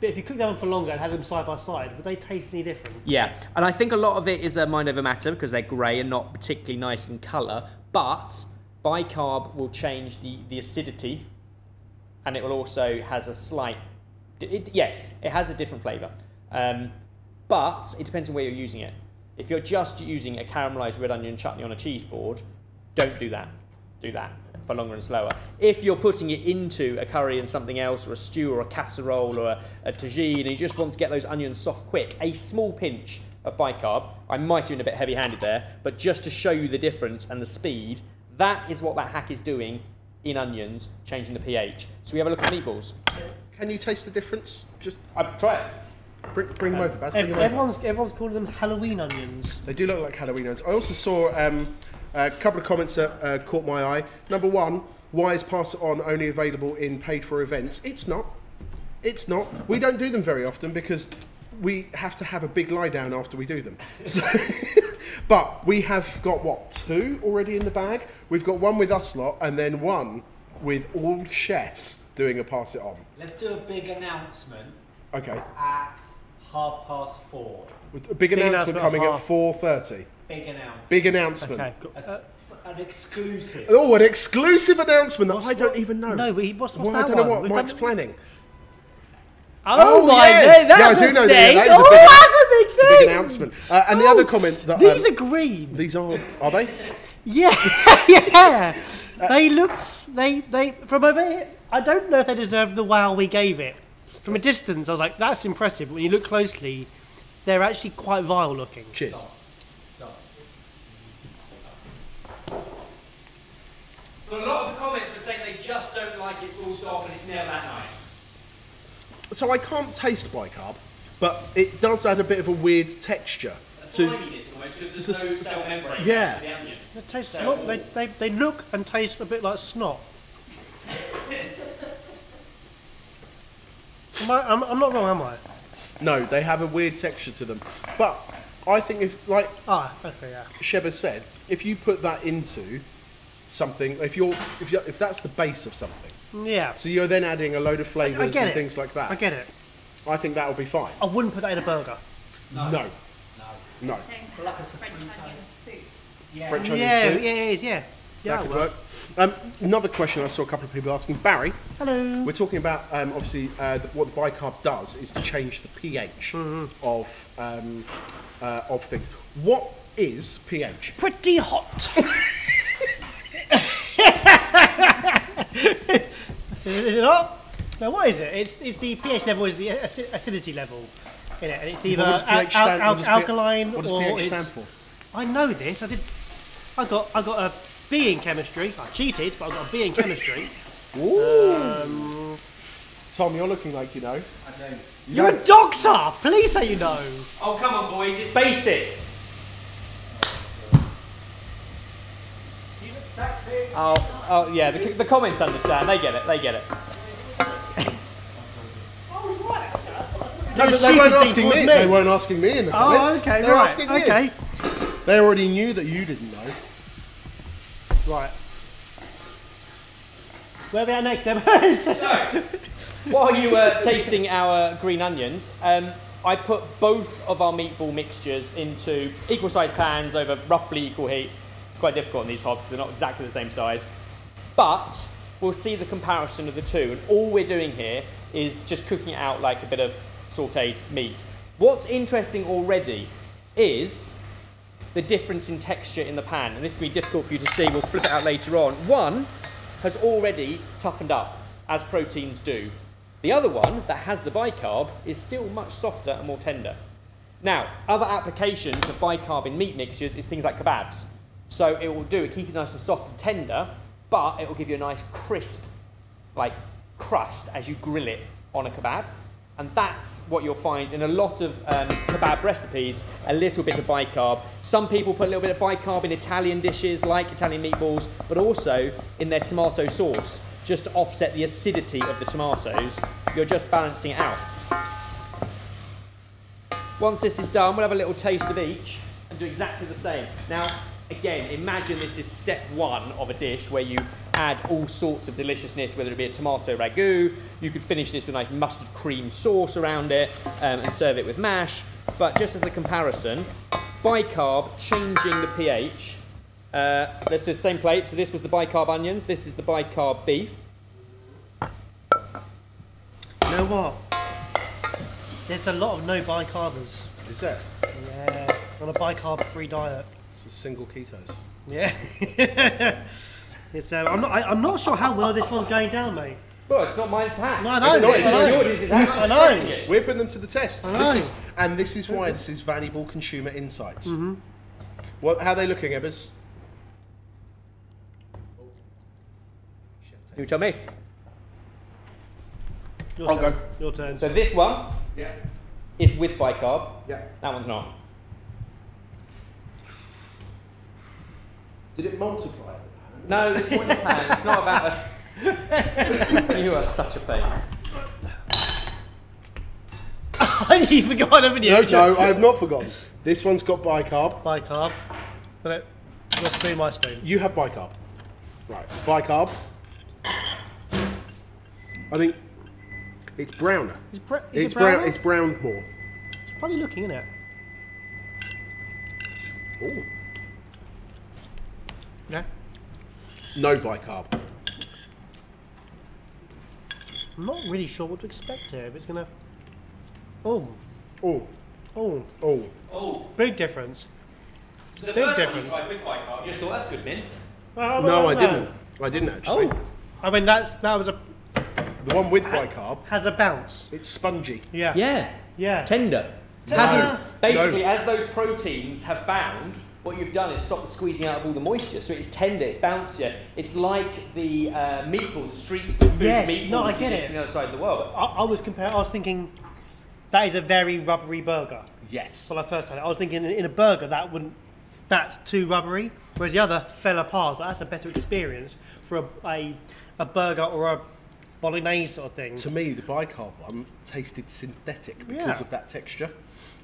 But if you cook the them for longer and have them side by side, would they taste any different? Yeah, and I think a lot of it is a mind over matter because they're grey and not particularly nice in colour. But bicarb will change the, the acidity, and it will also has a slight. It, yes, it has a different flavour, um, but it depends on where you're using it. If you're just using a caramelised red onion chutney on a cheese board, don't do that. Do that for longer and slower. If you're putting it into a curry and something else, or a stew, or a casserole, or a, a tagine, and you just want to get those onions soft quick, a small pinch of bicarb. I might have been a bit heavy-handed there, but just to show you the difference and the speed, that is what that hack is doing in onions, changing the pH. So we have a look at meatballs. Can you taste the difference? Just I try it. Bring, bring them over, Baz. Bring Ev- them over. everyone's, everyone's calling them Halloween onions. They do look like Halloween onions. I also saw um, a couple of comments that uh, caught my eye. Number one, why is Pass It On only available in paid for events? It's not. It's not. We don't do them very often because we have to have a big lie down after we do them. (laughs) So, but we have got what two already in the bag. We've got one with us lot, and then one with all chefs doing a Pass It On. Let's do a big announcement Okay, at half past four. with a big, Big announcement, announcement at coming at four thirty. Big announcement. Big announcement. Okay. cool. As Uh, f- an exclusive. Oh, an exclusive announcement that What's- I don't what- even know. no, we- what's- what's Well, I don't know one? what We've Mike's done- planning. oh, Oh, my yeah. day, that's Yeah, I do a know that. thing. That is a oh, big- that's a big thing. Big announcement. Uh, and the Oh, other comment that These um, are green. these are are they? Yeah, (laughs) yeah. they look. They they from over here. I don't know if they deserve the wow we gave it. From a distance, I was like, "That's impressive." But when you look closely, they're actually quite vile looking. Cheers. But a lot of the comments were saying they just don't like it full stop and it's never that nice. So I can't taste bicarb, but it does add a bit of a weird texture to. Sliminess almost because there's no cell membrane yeah. to the onion. They taste snot. They, they they look and taste a bit like snot. (laughs) Am I, I'm, I'm not wrong, am I? No, they have a weird texture to them. But I think if, like Ah, okay, yeah. Shebbers said, if you put that into something, if you're if you if that's the base of something, Yeah. so you're then adding a load of flavours and it. things like that. I get it. I think that will be fine. I wouldn't put that in a burger. No. No. Saying perhaps French onion soup. Yeah. French onion Yeah, soup. yeah, it is, yeah. Yeah, that it could work. Um, another question I saw a couple of people asking. Barry, Hello. we're talking about um, obviously uh, the, what the bicarb does is to change the pH Mm-hmm. of um, uh, of things. What is pH? Pretty hot. (laughs) (laughs) is it not? No, what is it? It's, it's the pH level is the acidity level in it, and it's either What does al- pH al- stand- al- what does P- alkaline What does or pH stand for? I know this. I did. I got I got a B in chemistry. I cheated, but I got a B in chemistry. (laughs) Ooh. Um, Tom, you're looking like you know. I don't. You're a doctor. Please say you know. Oh, come on, boys, it's basic. Oh, oh yeah, the, the comments understand. They get it. They get it. No, they weren't asking me. me. They weren't asking me in the Oh, comments. okay, They're right. asking you. Okay, They already knew that you didn't know. Right. Where are we at next, then? (laughs) So, while you were tasting our green onions, um, I put both of our meatball mixtures into equal sized pans over roughly equal heat. It's quite difficult on these hobs because they're not exactly the same size. But we'll see the comparison of the two. And all we're doing here is just cooking it out like a bit of sauteed meat. What's interesting already is the difference in texture in the pan. And this will be difficult for you to see. We'll flip it out later on. One has already toughened up, as proteins do. The other one, that has the bicarb, is still much softer and more tender. Now, other applications of bicarb in meat mixtures is things like kebabs. So it will do it, keep it nice and soft and tender, but it will give you a nice crisp, like crust as you grill it on a kebab. And that's what you'll find in a lot of um, kebab recipes, a little bit of bicarb. Some people put a little bit of bicarb in Italian dishes like Italian meatballs, but also in their tomato sauce, just to offset the acidity of the tomatoes. You're just balancing it out. Once this is done, we'll have a little taste of each and do exactly the same. Now, again, imagine this is step one of a dish where you add all sorts of deliciousness, whether it be a tomato ragu. You could finish this with a nice mustard cream sauce around it um, and serve it with mash. But just as a comparison, bicarb changing the pH. Uh, let's do the same plate. So this was the bicarb onions. This is the bicarb beef. You know what? There's a lot of no bicarbers. Is that? Yeah, on a bicarb free diet. (laughs) It's single ketos. Yeah. it's, um, I'm, not, I, I'm not sure how well this one's going down, mate. Well, it's not my plan. No, I know, It's not, It's I know. the audience is how I know. it. We're putting them to the test. I This is, and this is why this is valuable consumer insights. What? How are they looking, Ebbers? You tell me. Your I'll turn. go. Your turn. So this one Yeah. is with bicarb. Yeah. That one's not. Did it multiply? No, it's more in plan. It's not about us. (laughs) you are such a pain. (laughs) you forgot, haven't you? No, no, I have not forgotten. This one's got bicarb. Bicarb. But it, your spoon, my spoon. You have bicarb. Right, bicarb. I think it's browner. It's, br- is It's it brown. brown. It's browned more. It's funny looking, isn't it? Ooh. Yeah. No bicarb. I'm not really sure what to expect here. If it's gonna. Oh, Oh, oh, oh. Oh, big difference. so the Big first difference. one you tried with bicarb, you just thought that's good mince. Oh, No, I didn't. I didn't actually. Oh. I mean, that's that was a The one with bicarb, has a bounce. it's spongy. Yeah. Yeah. Yeah. Tender. Tender. Hasn't basically No. as those proteins have bound. What you've done is stop the squeezing out of all the moisture, so it's tender, it's bouncier. It's like the uh, meatball, the street food Yes, meatballs no, I get it. from the other side of the world. I, I was comparing. I was thinking that is a very rubbery burger. Yes. When I first had it, I was thinking in, in a burger that wouldn't. That's too rubbery, whereas the other fell apart. So that's a better experience for a, a, a burger or a bolognese sort of thing. To me, the bicarb one tasted synthetic because Yeah. of that texture.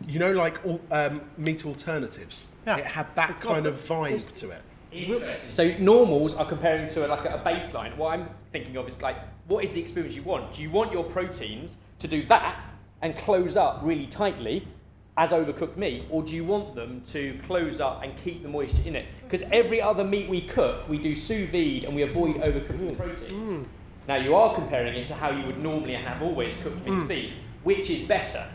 You know, like all, um, meat alternatives. Yeah. It had that It's got- kind of vibe to it. Interesting. So normals are comparing to like a baseline. What I'm thinking of is like, what is the experience you want? Do you want your proteins to do that and close up really tightly as overcooked meat, or do you want them to close up and keep the moisture in it? Because every other meat we cook, we do sous vide and we avoid overcooking the mm. proteins. Mm. Now you are comparing it to how you would normally and have always cooked minced mm. beef, which is better.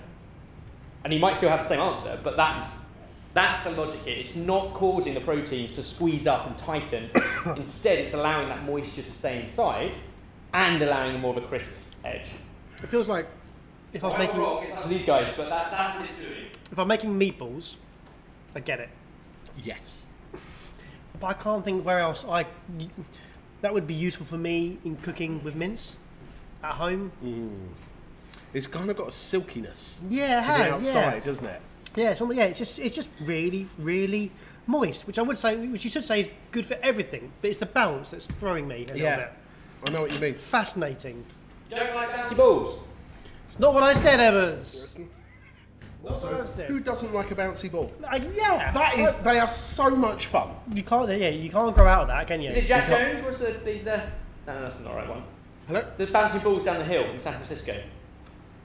And you might still have the same answer, but that's that's the logic here. It's not causing the proteins to squeeze up and tighten. (coughs) Instead, it's allowing that moisture to stay inside and allowing more of a crisp edge. It feels like if I was making it's up to these guys, but that, that's what it's doing. if I'm making meatballs, I get it. Yes. But I can't think where else I that would be useful for me in cooking with mince at home. Mm. It's kind of got a silkiness Yeah, it to the has. outside, Yeah, doesn't it? yeah. It's, almost- yeah. It's just it's just really really moist, which I would say, which you should say is good for everything. But it's the balance that's throwing me a little Yeah. bit. I know what you mean. Fascinating. Don't like bouncy balls? It's not what I said, Ebbers. Not what I Also, who doesn't like a bouncy ball? I, yeah, That is, they are so much fun. you can't. Yeah, you can't grow out of that, can you? Is it Jack Jones? What's the, the, the no, no, that's not the right one. Hello? The bouncing balls down the hill in San Francisco.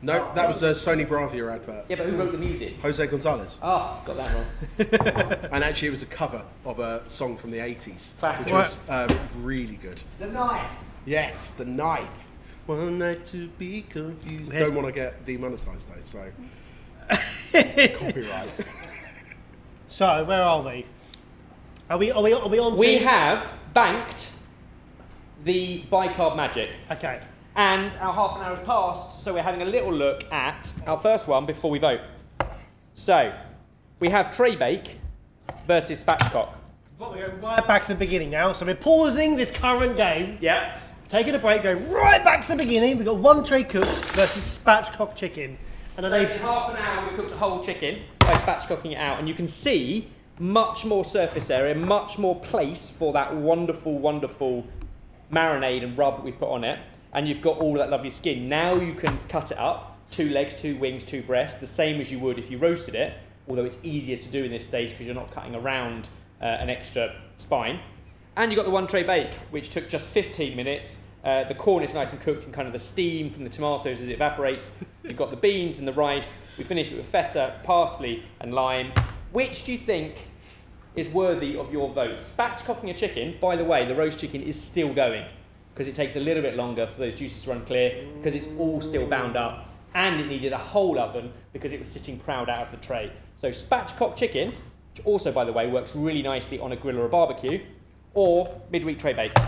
No, that was a Sony Bravia advert. Yeah, but who wrote the music? Jose Gonzalez. Oh, got that wrong. (laughs) And actually, it was a cover of a song from the 80s, Classic. which was um, really good. The knife. Yes, the knife. One night to be confused. Here's- Don't want to get demonetized though, so. (laughs) Copyright. So where are we? Are we? Are we? Are we on? We to- have banked the bicarb magic. Okay. And our half an hour has passed, so we're having a little look at our first one before we vote. So, we have tray bake versus spatchcock. But we're going right back to the beginning now. So we're pausing this current game, Yeah. taking a break, going right back to the beginning. We've got one tray cooked versus spatchcock chicken. And are So in half an hour, we cooked a whole chicken by spatchcocking it out, and you can see much more surface area, much more place for that wonderful, wonderful marinade and rub that we put on it. And you've got all that lovely skin. Now you can cut it up two legs, two wings, two breasts, the same as you would if you roasted it. Although it's easier to do in this stage because you're not cutting around uh, an extra spine. And you've got the one tray bake, which took just 15 minutes. Uh, the corn is nice and cooked in kind of the steam from the tomatoes as it evaporates. (laughs) You've got the beans and the rice. We finish it with feta, parsley, and lime. Which do you think is worthy of your vote? Spatchcocking a chicken, by the way, the roast chicken is still going because it takes a little bit longer for those juices to run clear because it's all still bound up and it needed a whole oven because it was sitting proud out of the tray. So spatchcock chicken, which also, by the way, works really nicely on a grill or a barbecue, or midweek tray bakes.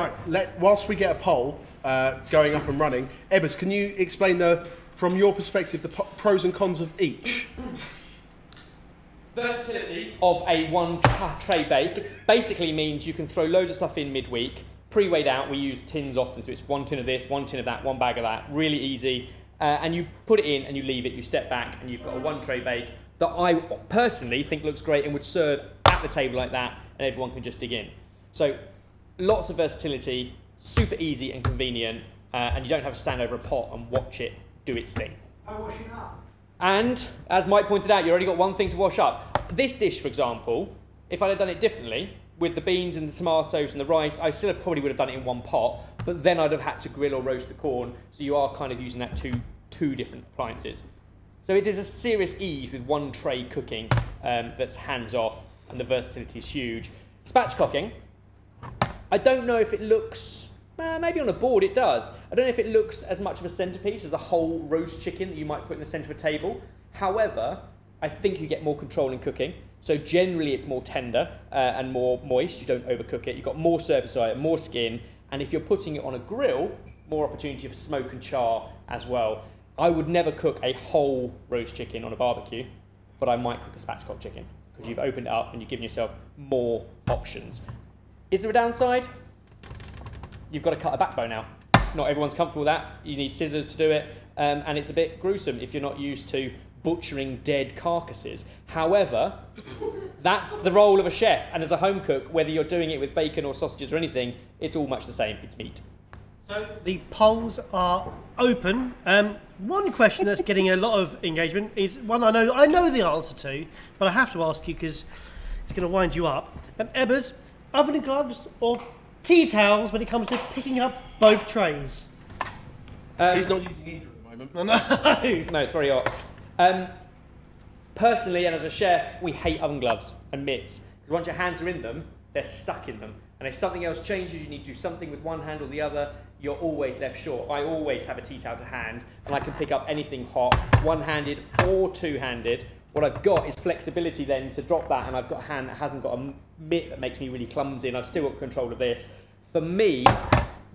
right. Let, whilst we get a poll uh, going up and running, Ebbers, can you explain the, from your perspective, the pros and cons of each? Versatility of a one tray bake basically means you can throw loads of stuff in midweek. Pre weighed out, we use tins often, so it's one tin of this, one tin of that, one bag of that. Really easy. Uh, and you put it in and you leave it, you step back, and you've got a one tray bake that I personally think looks great and would serve at the table like that, and everyone can just dig in. So lots of versatility, super easy and convenient, uh, and you don't have to stand over a pot and watch it do its thing. How washing up? And as Mike pointed out, you've only got one thing to wash up. This dish, for example, if I'd have done it differently, with the beans and the tomatoes and the rice, I still probably would have done it in one pot, but then I'd have had to grill or roast the corn. So you are kind of using that two two different appliances. So it is a serious ease with one tray cooking um, that's hands off, and the versatility is huge. Spatchcocking, I don't know if it looks. Uh, maybe on a board it does. I don't know if it looks as much of a centerpiece as a whole roast chicken that you might put in the center of a table. However, I think you get more control in cooking. So generally, it's more tender uh, and more moist. You don't overcook it. You've got more surface area, more skin, and if you're putting it on a grill, more opportunity for smoke and char as well. I would never cook a whole roast chicken on a barbecue, but I might cook a spatchcock chicken because you've opened it up and you've given yourself more options. Is there a downside? You've got to cut a backbone out. Not everyone's comfortable with that. You need scissors to do it, um, and it's a bit gruesome if you're not used to butchering dead carcasses. However, that's the role of a chef, and as a home cook, whether you're doing it with bacon or sausages or anything, it's all much the same. It's meat. So the polls are open. Um, one question that's getting a lot of engagement is one I know I know the answer to, but I have to ask you because it's going to wind you up. Um, Ebbers, oven gloves or tea towels when it comes to picking up both trays? Um, He's not using either at the moment. (laughs) no, know. No, it's very hot. Um, personally, and as a chef, we hate oven gloves and mitts because once your hands are in them, they're stuck in them. And if something else changes, you need to do something with one hand or the other. You're always left short. I always have a tea towel to hand, and I can pick up anything hot, one-handed or two-handed. What I've got is flexibility then to drop that, and I've got a hand that hasn't got a mitt that makes me really clumsy, and I've still got control of this. For me,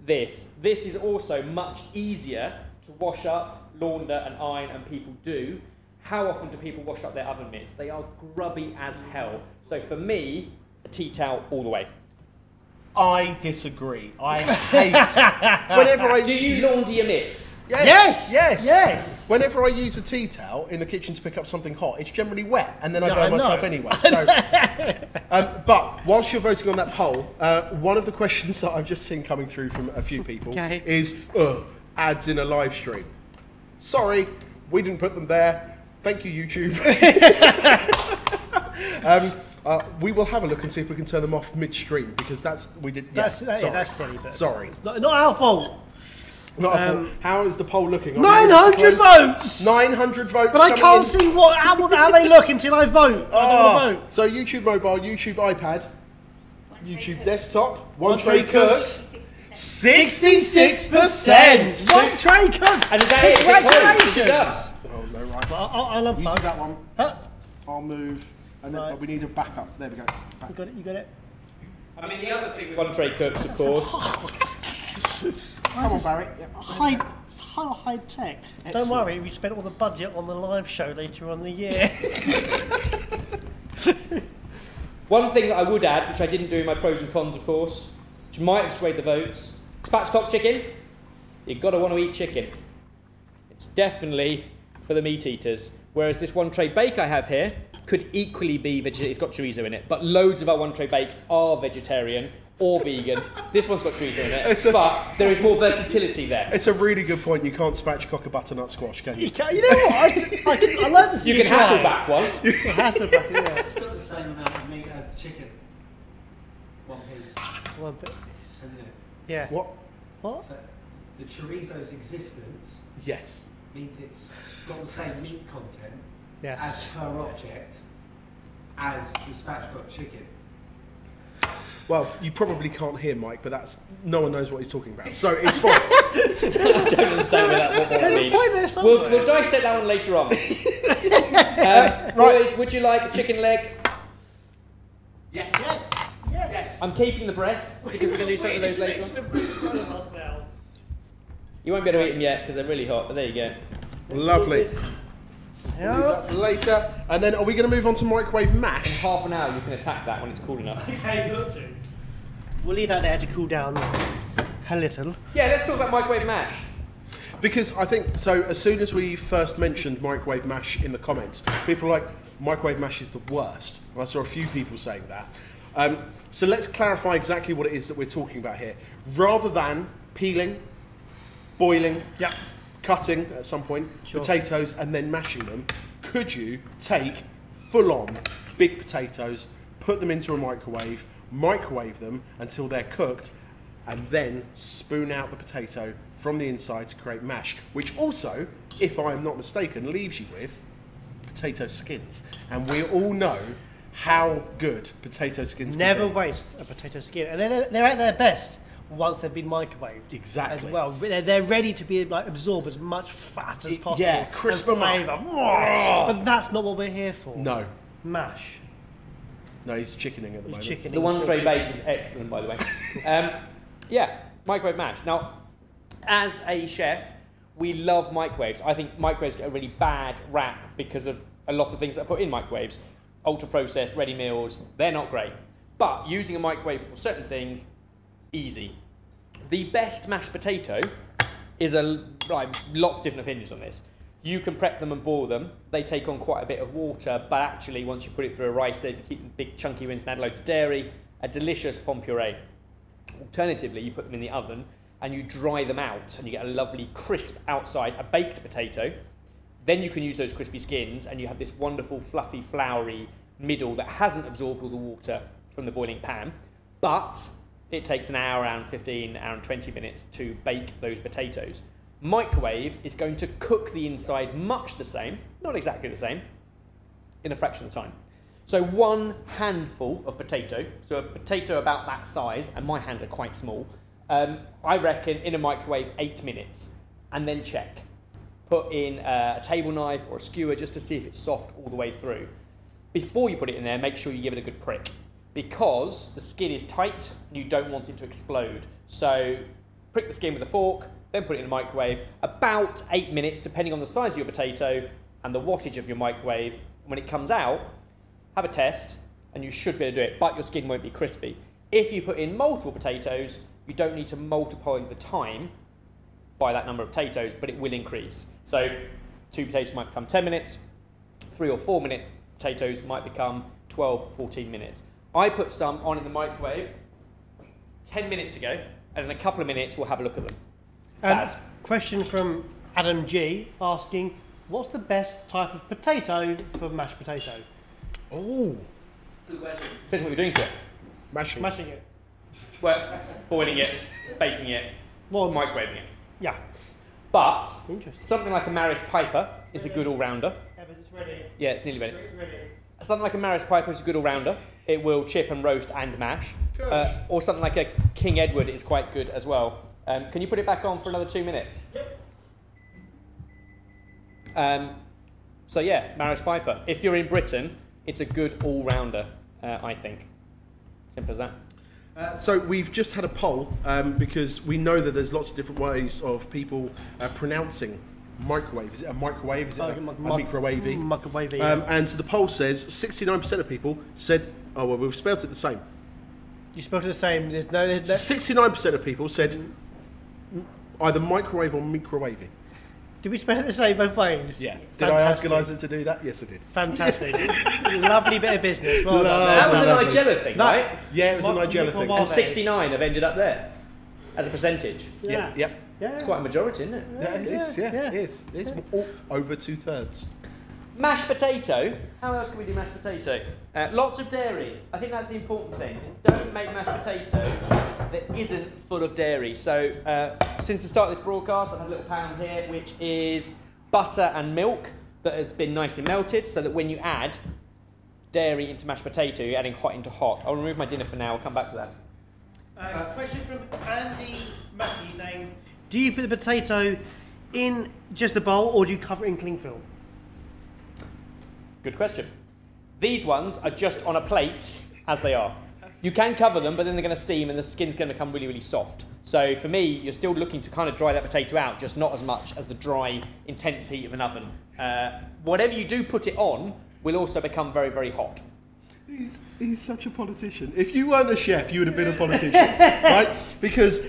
this. This is also much easier to wash up, launder, and iron, and people do. How often do people wash up their oven mitts? They are grubby as hell. So for me, a tea towel all the way. I disagree. I hate. (laughs) whenever I Do you launder your mitts? Yes, Yes, yes, yes. Whenever I use a tea towel in the kitchen to pick up something hot, it's generally wet, and then I No, burn I myself anyway. So, (laughs) um, but whilst you're voting on that poll, uh, one of the questions (laughs) that I've just seen coming through from a few people Okay. is ads in a live stream. Sorry, we didn't put them there. Thank you, YouTube. (laughs) um, uh, we will have a look and see if we can turn them off midstream because that's we did. Yeah, That's, that- yeah, sorry. that's silly. But Sorry. It's not, not our fault. Not a Um, fault. How is the poll looking? 900 votes! 900 votes. But I can't in. see what how, how they look until I vote. Oh, wanna vote. so YouTube mobile, YouTube iPad, YouTube desktop, one, One tray tray cooks, cooks. sixty-six percent. One tray cook. And is that it? You're Congratulations. Done. No, right. Well, I'll, I'll You do that one. Huh? I'll move, and then Right. but we need a backup. There we go. Back. You got it. You got it. I mean, the other thing with one tray cooks, of course. Come on, Barry. Yeah. High, it's high, high tech. Don't worry, we spent all the budget on the live show later on in the year. (laughs) One thing that I would add, which I didn't do in my pros and cons, of course, which might have swayed the votes, spatchcock chicken. You've got to want to eat chicken. It's definitely for the meat eaters. Whereas this one tray bake I have here could equally be vegetarian. It's got chorizo in it, but loads of our one tray bakes are vegetarian or vegan. this one's got chorizo in it, It's a- but there is more versatility there. It's a really good point. You can't spatchcock a butternut squash, can you? you, can, you know what? I, I, can, I learned this. You in can July. Hasselback one. Hasselback, yeah. It's got the same amount of meat as as the chicken. One piece, One bit. hasn't it? Yeah. What? What? So the chorizo's existence Yes. Means it's got the same meat content Yeah. as per object as the spatchcock chicken. Well, you probably can't hear Mike, but that's no one knows what he's talking about, so it's fine. I (laughs) don't understand what that, what that There's a means. point there somewhere. We'll, we'll dissect that one later on. (laughs) um, Boys, would you like a chicken leg? Yes. Yes. Yes. I'm keeping the breasts because we're going to do something with those later on. (laughs) You won't be able to eat them yet because they're really hot, but there you go. Lovely. Leave Yeah. that for later. And then, are we going to move on to microwave mash? In half an hour, you can attack that when it's cool enough. Okay, got to. We'll leave that there to cool down a little. Yeah, let's talk about microwave mash. Because I think so. As soon as we first mentioned microwave mash in the comments, people were like microwave mash is the worst. And I saw a few people saying that. Um, so let's clarify exactly what it is that we're talking about here. Rather than peeling, boiling, Yeah. cutting at some point Sure. potatoes and then mashing them, could you take full-on big potatoes, put them into a microwave, microwave them until they're cooked, and then spoon out the potato from the inside to create mash, which also, if I am not mistaken, leaves you with potato skins. And we all know how good potato skins are. Never waste a potato skin, and they're, they're at their best once they've been microwaved. Exactly. As well, they're, they're ready to be like absorb as much fat as possible. yeah, crisp and 'em up. flavour. But that's not what we're here for. No, Mash. no, he's chickening at the He's moment. chicken. The one tray bake is excellent, by the way. Um, yeah, microwave mash. Now, as a chef, we love microwaves. I think microwaves get a really bad rap because of a lot of things that are put in microwaves. Ultra processed, ready meals, they're not great. But using a microwave for certain things, easy. The best mashed potato is a right, lots of different opinions on this. You can prep them and boil them. They take on quite a bit of water, but actually, once you put it through a ricer, if you keep them big chunky ones and add loads of dairy, a delicious pomme puree. Alternatively, you put them in the oven and you dry them out, and you get a lovely crisp outside, a baked potato. Then you can use those crispy skins, and you have this wonderful, fluffy, floury middle that hasn't absorbed all the water from the boiling pan, but it takes an hour, and 15, hour and 20 minutes to bake those potatoes. Microwave is going to cook the inside much the same, not exactly the same, in a fraction of the time. So one handful of potato, so a potato about that size, and my hands are quite small, um, I reckon in a microwave eight minutes, and then check. Put in a, a table knife or a skewer just to see if it's soft all the way through. Before you put it in there, make sure you give it a good prick, because the skin is tight and you don't want it to explode. So prick the skin with a fork, then put it in a microwave, about eight minutes, depending on the size of your potato and the wattage of your microwave. When it comes out, have a test, and you should be able to do it, but your skin won't be crispy. If you put in multiple potatoes, you don't need to multiply the time by that number of potatoes, but it will increase. So two potatoes might become 10 minutes, three or four minutes potatoes might become 12, 14 minutes. I put some on in the microwave 10 minutes ago, and in a couple of minutes we'll have a look at them. And Baz. question from Adam G asking, what's the best type of potato for mashed potato? Oh, Good question. Depends what you're doing to it. mashing. Mashing it. Well, boiling it, baking it, Well, microwaving it. yeah. But something like a Maris Piper is a good all-rounder. Evans, it's ready. Yeah, it's nearly ready. It's ready. Something like a Maris Piper is a good all-rounder. It will chip and roast and mash. Uh, or something like a King Edward is quite good as well. Um, can you put it back on for another two minutes? Yep. Um, so yeah, Maris Piper. If you're in Britain, it's a good all-rounder, uh, I think. Simple as that. Uh, so we've just had a poll um, because we know that there's lots of different ways of people uh, pronouncing microwave. Is it a microwave? Is it Oh, a, a mic- microwavy? Microwavey. Um, and so the poll says 69% of people said, oh well, we've spelled it the same. you spelled it the same. There's no. There's no 69% of people said either microwave or microwavy. did we spell it the same both ways? Yeah. Did I ask Fantastic. Eliza to do that? Yes, I did. Fantastic. (laughs) Lovely bit of business. Well. That was a lovely. Nigella thing, That's- right? Yeah, it was a What- Nigella thing. was- And 69 have ended up there as a percentage. Yep, yep. Yeah. It's quite a majority, isn't it? Yeah, it is. Yeah, yeah. it is. It is all over two thirds. Mashed potato. How else can we do mashed potato? Uh, lots of dairy. I think that's the important thing. Is don't make mashed potato that isn't full of dairy. So uh, since the start of this broadcast, I've had a little pan here, which is butter and milk that has been nicely melted, so that when you add dairy into mashed potato, you're adding hot into hot. I'll remove my dinner for now. I'll come back to that. Uh, question from Andy Mackey saying, do you put the potato in just the bowl or do you cover it in cling film? Good question. These ones are just on a plate as they are. You can cover them, but then they're going to steam and the skin's going to become really, really soft. So for me, you're still looking to kind of dry that potato out, just not as much as the dry, intense heat of an oven. Uh, whatever you do put it on will also become very, very hot. He's, he's such a politician. If you weren't a chef, you would have been a politician, (laughs) right? Because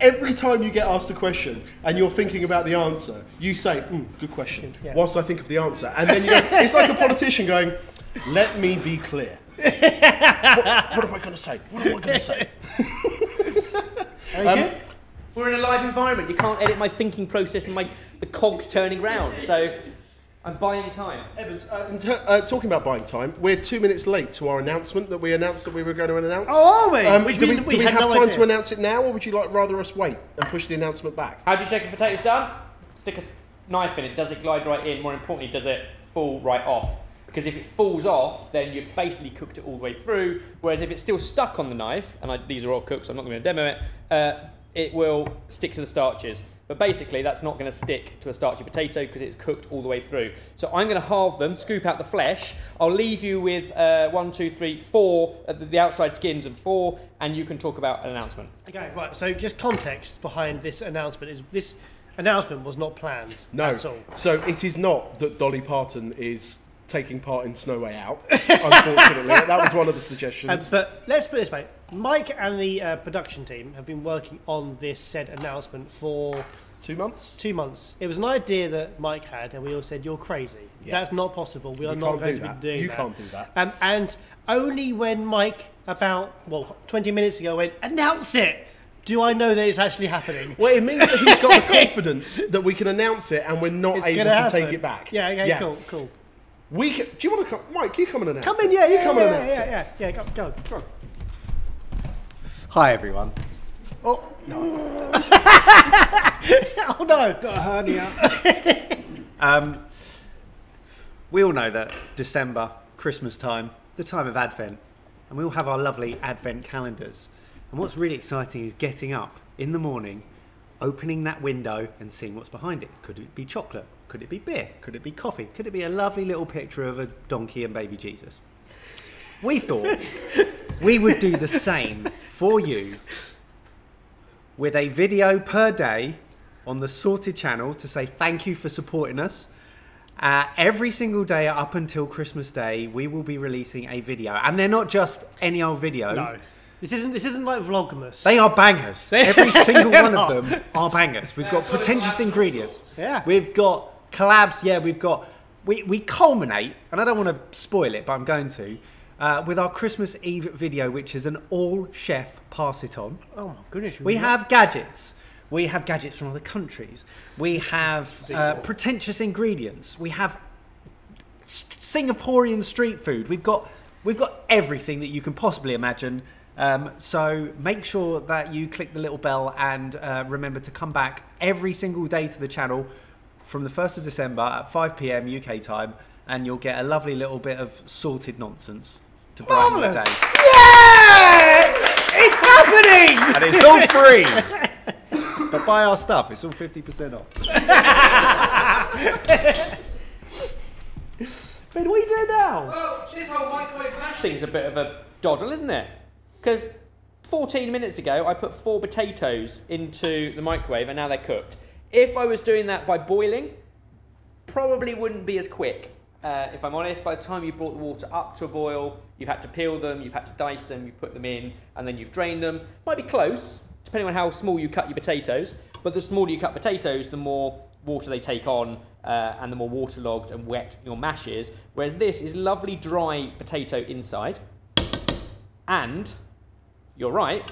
every time you get asked a question and you're thinking about the answer, you say, mm, "Good question." Yeah. Whilst I think of the answer, and then you go, it's like a politician going, "Let me be clear. (laughs) what, what am I going to say? What am I going to say?" Very Um, good. We're in a live environment. You can't edit my thinking process and my the cogs turning round. So I'm buying time. Ebbers, uh, in ter- uh, talking about buying time, we're two minutes late to our announcement that we announced that we were going to announce. Oh, are we? Um, Which do we- we, we do we have no time idea. to announce it now, or would you like rather us wait and push the announcement back? How do you check if potato's done? Stick a knife in it. Does it glide right in? More importantly, does it fall right off? Because if it falls off, then you've basically cooked it all the way through. Whereas if it's still stuck on the knife, and I, these are all cooked, so I'm not going to demo it, uh, it will stick to the starches. But basically, that's not going to stick to a starchy potato because it's cooked all the way through. So I'm going to halve them, scoop out the flesh. I'll leave you with uh, one, two, three, four, uh, the, the outside skins of four, and you can talk about an announcement. Okay, right. So just context behind this announcement is this announcement was not planned No. at all. So it is not that Dolly Parton is taking part in Snow Way Out. (laughs) Unfortunately, that was one of the Um, suggestions. but let's put it this way: Mike and the uh, production team have been working on this said announcement for Two months. two months. It was an idea that Mike had, and we all said, "You're crazy. Yeah. That's not possible. We are You not can't going do to that. be doing You that." can't do that. Um, and only when Mike, about well, 20 minutes ago, went, "Announce it," do I know that it's actually happening. Well, it means that he's got the (laughs) confidence that we can announce it and we're not It's able gonna happen. take it back. Yeah. Okay. Cool. Cool. We can, do you want to come, Mike? You come and announce Come in. Yeah. you Yeah. come yeah, and yeah, announce yeah, it. yeah, yeah. Go. Go. Come on. Hi everyone. Oh no. (laughs) Got a hernia. (laughs) um, we all know that December, Christmas time, the time of Advent, and we all have our lovely Advent calendars. And what's really exciting is getting up in the morning, opening that window and seeing what's behind it. Could it be chocolate? Could it be beer? Could it be coffee? Could it be a lovely little picture of a donkey and baby Jesus? We thought we would do the same for you with a video per day on the Sorted channel to say thank you for supporting us. Uh, every single day up until Christmas Day, we will be releasing a video, and they're not just any old video. No. This isn't. This isn't like Vlogmas. They are bangers. (laughs) Every single one of them are bangers. We've got pretentious ingredients. Yeah. We've got collabs. Yeah, we've got. We, we culminate, and I don't want to spoil it, but I'm going to, uh, with our Christmas Eve video, which is an all chef pass it on. oh my goodness. We have gadgets. We have gadgets from other countries. We have (laughs) uh, pretentious ingredients. We have Singaporean street food. We've got we've got everything that you can possibly imagine. Um, so make sure that you click the little bell and uh, remember to come back every single day to the channel from the 1st of December at 5 p.m. UK time, and you'll get a lovely little bit of sorted nonsense to brighten your Marvellous. day. Yeah! It's happening. And it's all free. but buy our stuff, it's all 50% off. (laughs) Ben, what are you doing now? Well, this whole microwave mash thing's a bit of a doddle, isn't it? Because 14 minutes ago, I put four potatoes into the microwave and now they're cooked. If I was doing that by boiling, probably wouldn't be as quick. Uh, if I'm honest, by the time you brought the water up to a boil, you've had to peel them, you've had to dice them, you put them in, and then you've drained them. Might be close, depending on how small you cut your potatoes. But the smaller you cut potatoes, the more water they take on, uh, and the more waterlogged and wet your mash is. Whereas this is lovely dry potato inside, and you're right.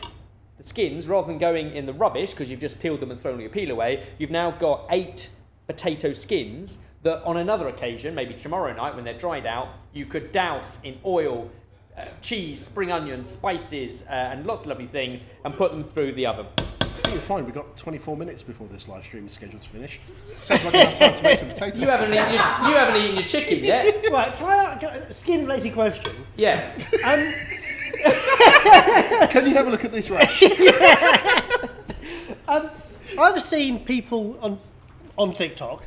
The skins, rather than going in the rubbish because you've just peeled them and thrown your peel away, you've now got eight potato skins that on another occasion, maybe tomorrow night when they're dried out, you could douse in oil, uh, cheese, spring onions, spices, uh, and lots of lovely things, and put them through the oven. I think you're fine. We've got 24 minutes before this live stream is scheduled to finish. Sounds like enough time to make some potatoes. You haven't eaten your, you haven't eaten your chicken yet. Right, can I, can I- skin related question. Yes. Um, (laughs) Can you have a look at this rash? (laughs) um, I've seen people on on TikTok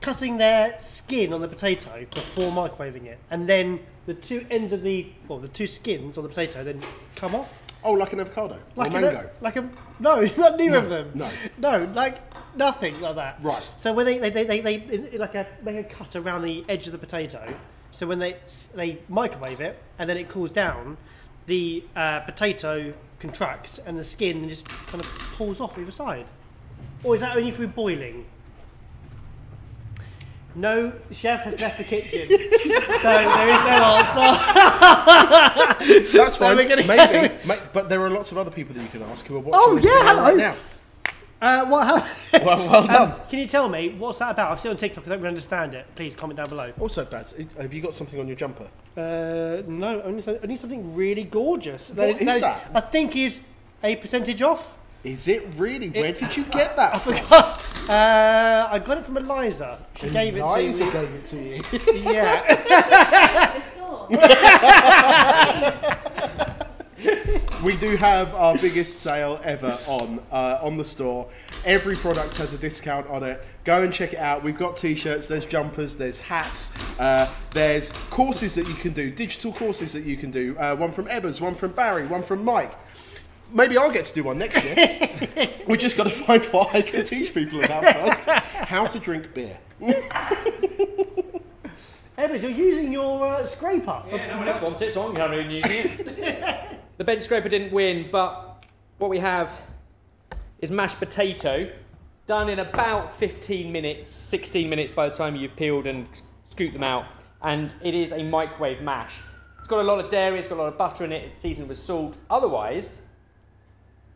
cutting their skin on the potato before microwaving it, and then the two ends of the well, the two skins on the potato then come off. oh, like an avocado Like or a, mango. like a no, (laughs) not neither of them. no. no, like nothing like that. Right. So when they they, they, they, they like a make a cut around the edge of the potato, so when they they microwave it and then it cools down, the uh, potato contracts and the skin just kind of pulls off either side. Or is that only through boiling? No chef has left the kitchen, (laughs) so there is no answer. That's So fine. we're gonna- Maybe, (laughs) ma- but there are lots of other people that you can ask who are watching Oh, this yeah, hello. right now. Uh, what? How, (laughs) Well, well done. Um, can you tell me what's that about? I've seen on TikTok. I don't really understand it. Please comment down below. Also, Baz, have you got something on your jumper? Uh, no, only, so- only something really gorgeous. What is that? I think is a percentage off. Is it really? Where did you (laughs) get that? I forgot. Uh, I got it from Eliza. She gave it to me. Eliza gave it to you. (laughs) Yeah. The store. We do have our biggest sale ever on uh, on the store. Every product has a discount on it. Go and check it out. We've got t-shirts, there's jumpers, there's hats, uh, there's courses that you can do, digital courses that you can do. Uh, one from Ebbers, one from Barry, one from Mike. Maybe I'll get to do one next year. (laughs) we just got to find what I can teach people about first. How to drink beer. (laughs) Ebbers, you're using your uh, scraper. for- Yeah, no one else wants it, so I'm going to using it. The bench scraper didn't win, but what we have is mashed potato, done in about 15 minutes, 16 minutes by the time you've peeled and scooped them out, and it is a microwave mash. It's got a lot of dairy, it's got a lot of butter in it, it's seasoned with salt. Otherwise,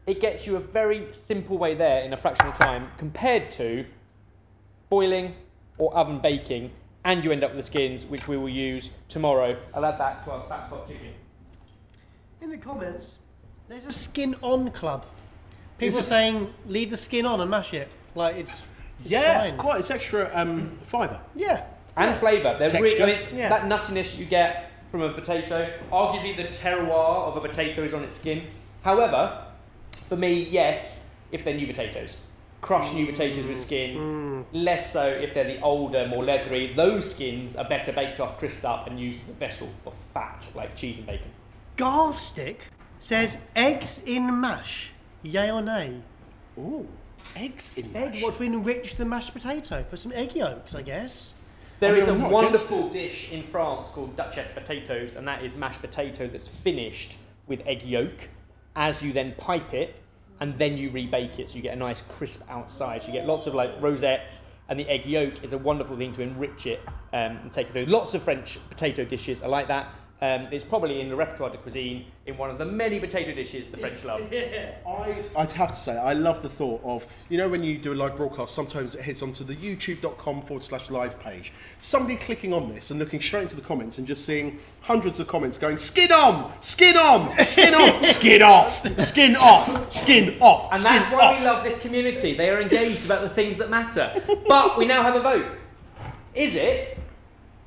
it gets you a very simple way there in a fraction of time compared to boiling or oven baking, and you end up with the skins, which we will use tomorrow. I'll add that to our Spatchcock Chicken. In the comments, there's a skin on club. People are saying leave the skin on and mash it. Like it's, it's Yeah, fine. quite. It's extra um, fibre. Yeah. And flavour. They're really, Texture. and it's Yeah. that nuttiness you get from a potato. Arguably, the terroir of a potato is on its skin. However, for me, yes, if they're new potatoes. Crush new potatoes with skin. Less so if they're the older, more leathery. Those skins are better baked off, crisped up, and used as a vessel for fat, like cheese and bacon. Garstick says eggs in mash. Yay or nay? Ooh, eggs in mash. Egg, what to enrich the mashed potato? Put some egg yolks, I guess. There I mean, is a I'm not wonderful dish in France called Duchess potatoes, and that is mashed potato that's finished with egg yolk. As you then pipe it, and then you rebake it, so you get a nice crisp outside. So you get lots of like rosettes, and the egg yolk is a wonderful thing to enrich it um, and take it through. Lots of French potato dishes are like that. Um, it's probably in the repertoire de cuisine in one of the many potato dishes the French love. (laughs) I, I'd have to say, I love the thought of, you know, when you do a live broadcast, sometimes it heads onto the youtube.com forward slash live page. Somebody clicking on this and looking straight into the comments and just seeing hundreds of comments going, skin on, skin on, skin on, (laughs) skin off, skin off, skin off, And skin that's why off. we love this community. They are engaged about the things that matter. But we now have a vote. Is it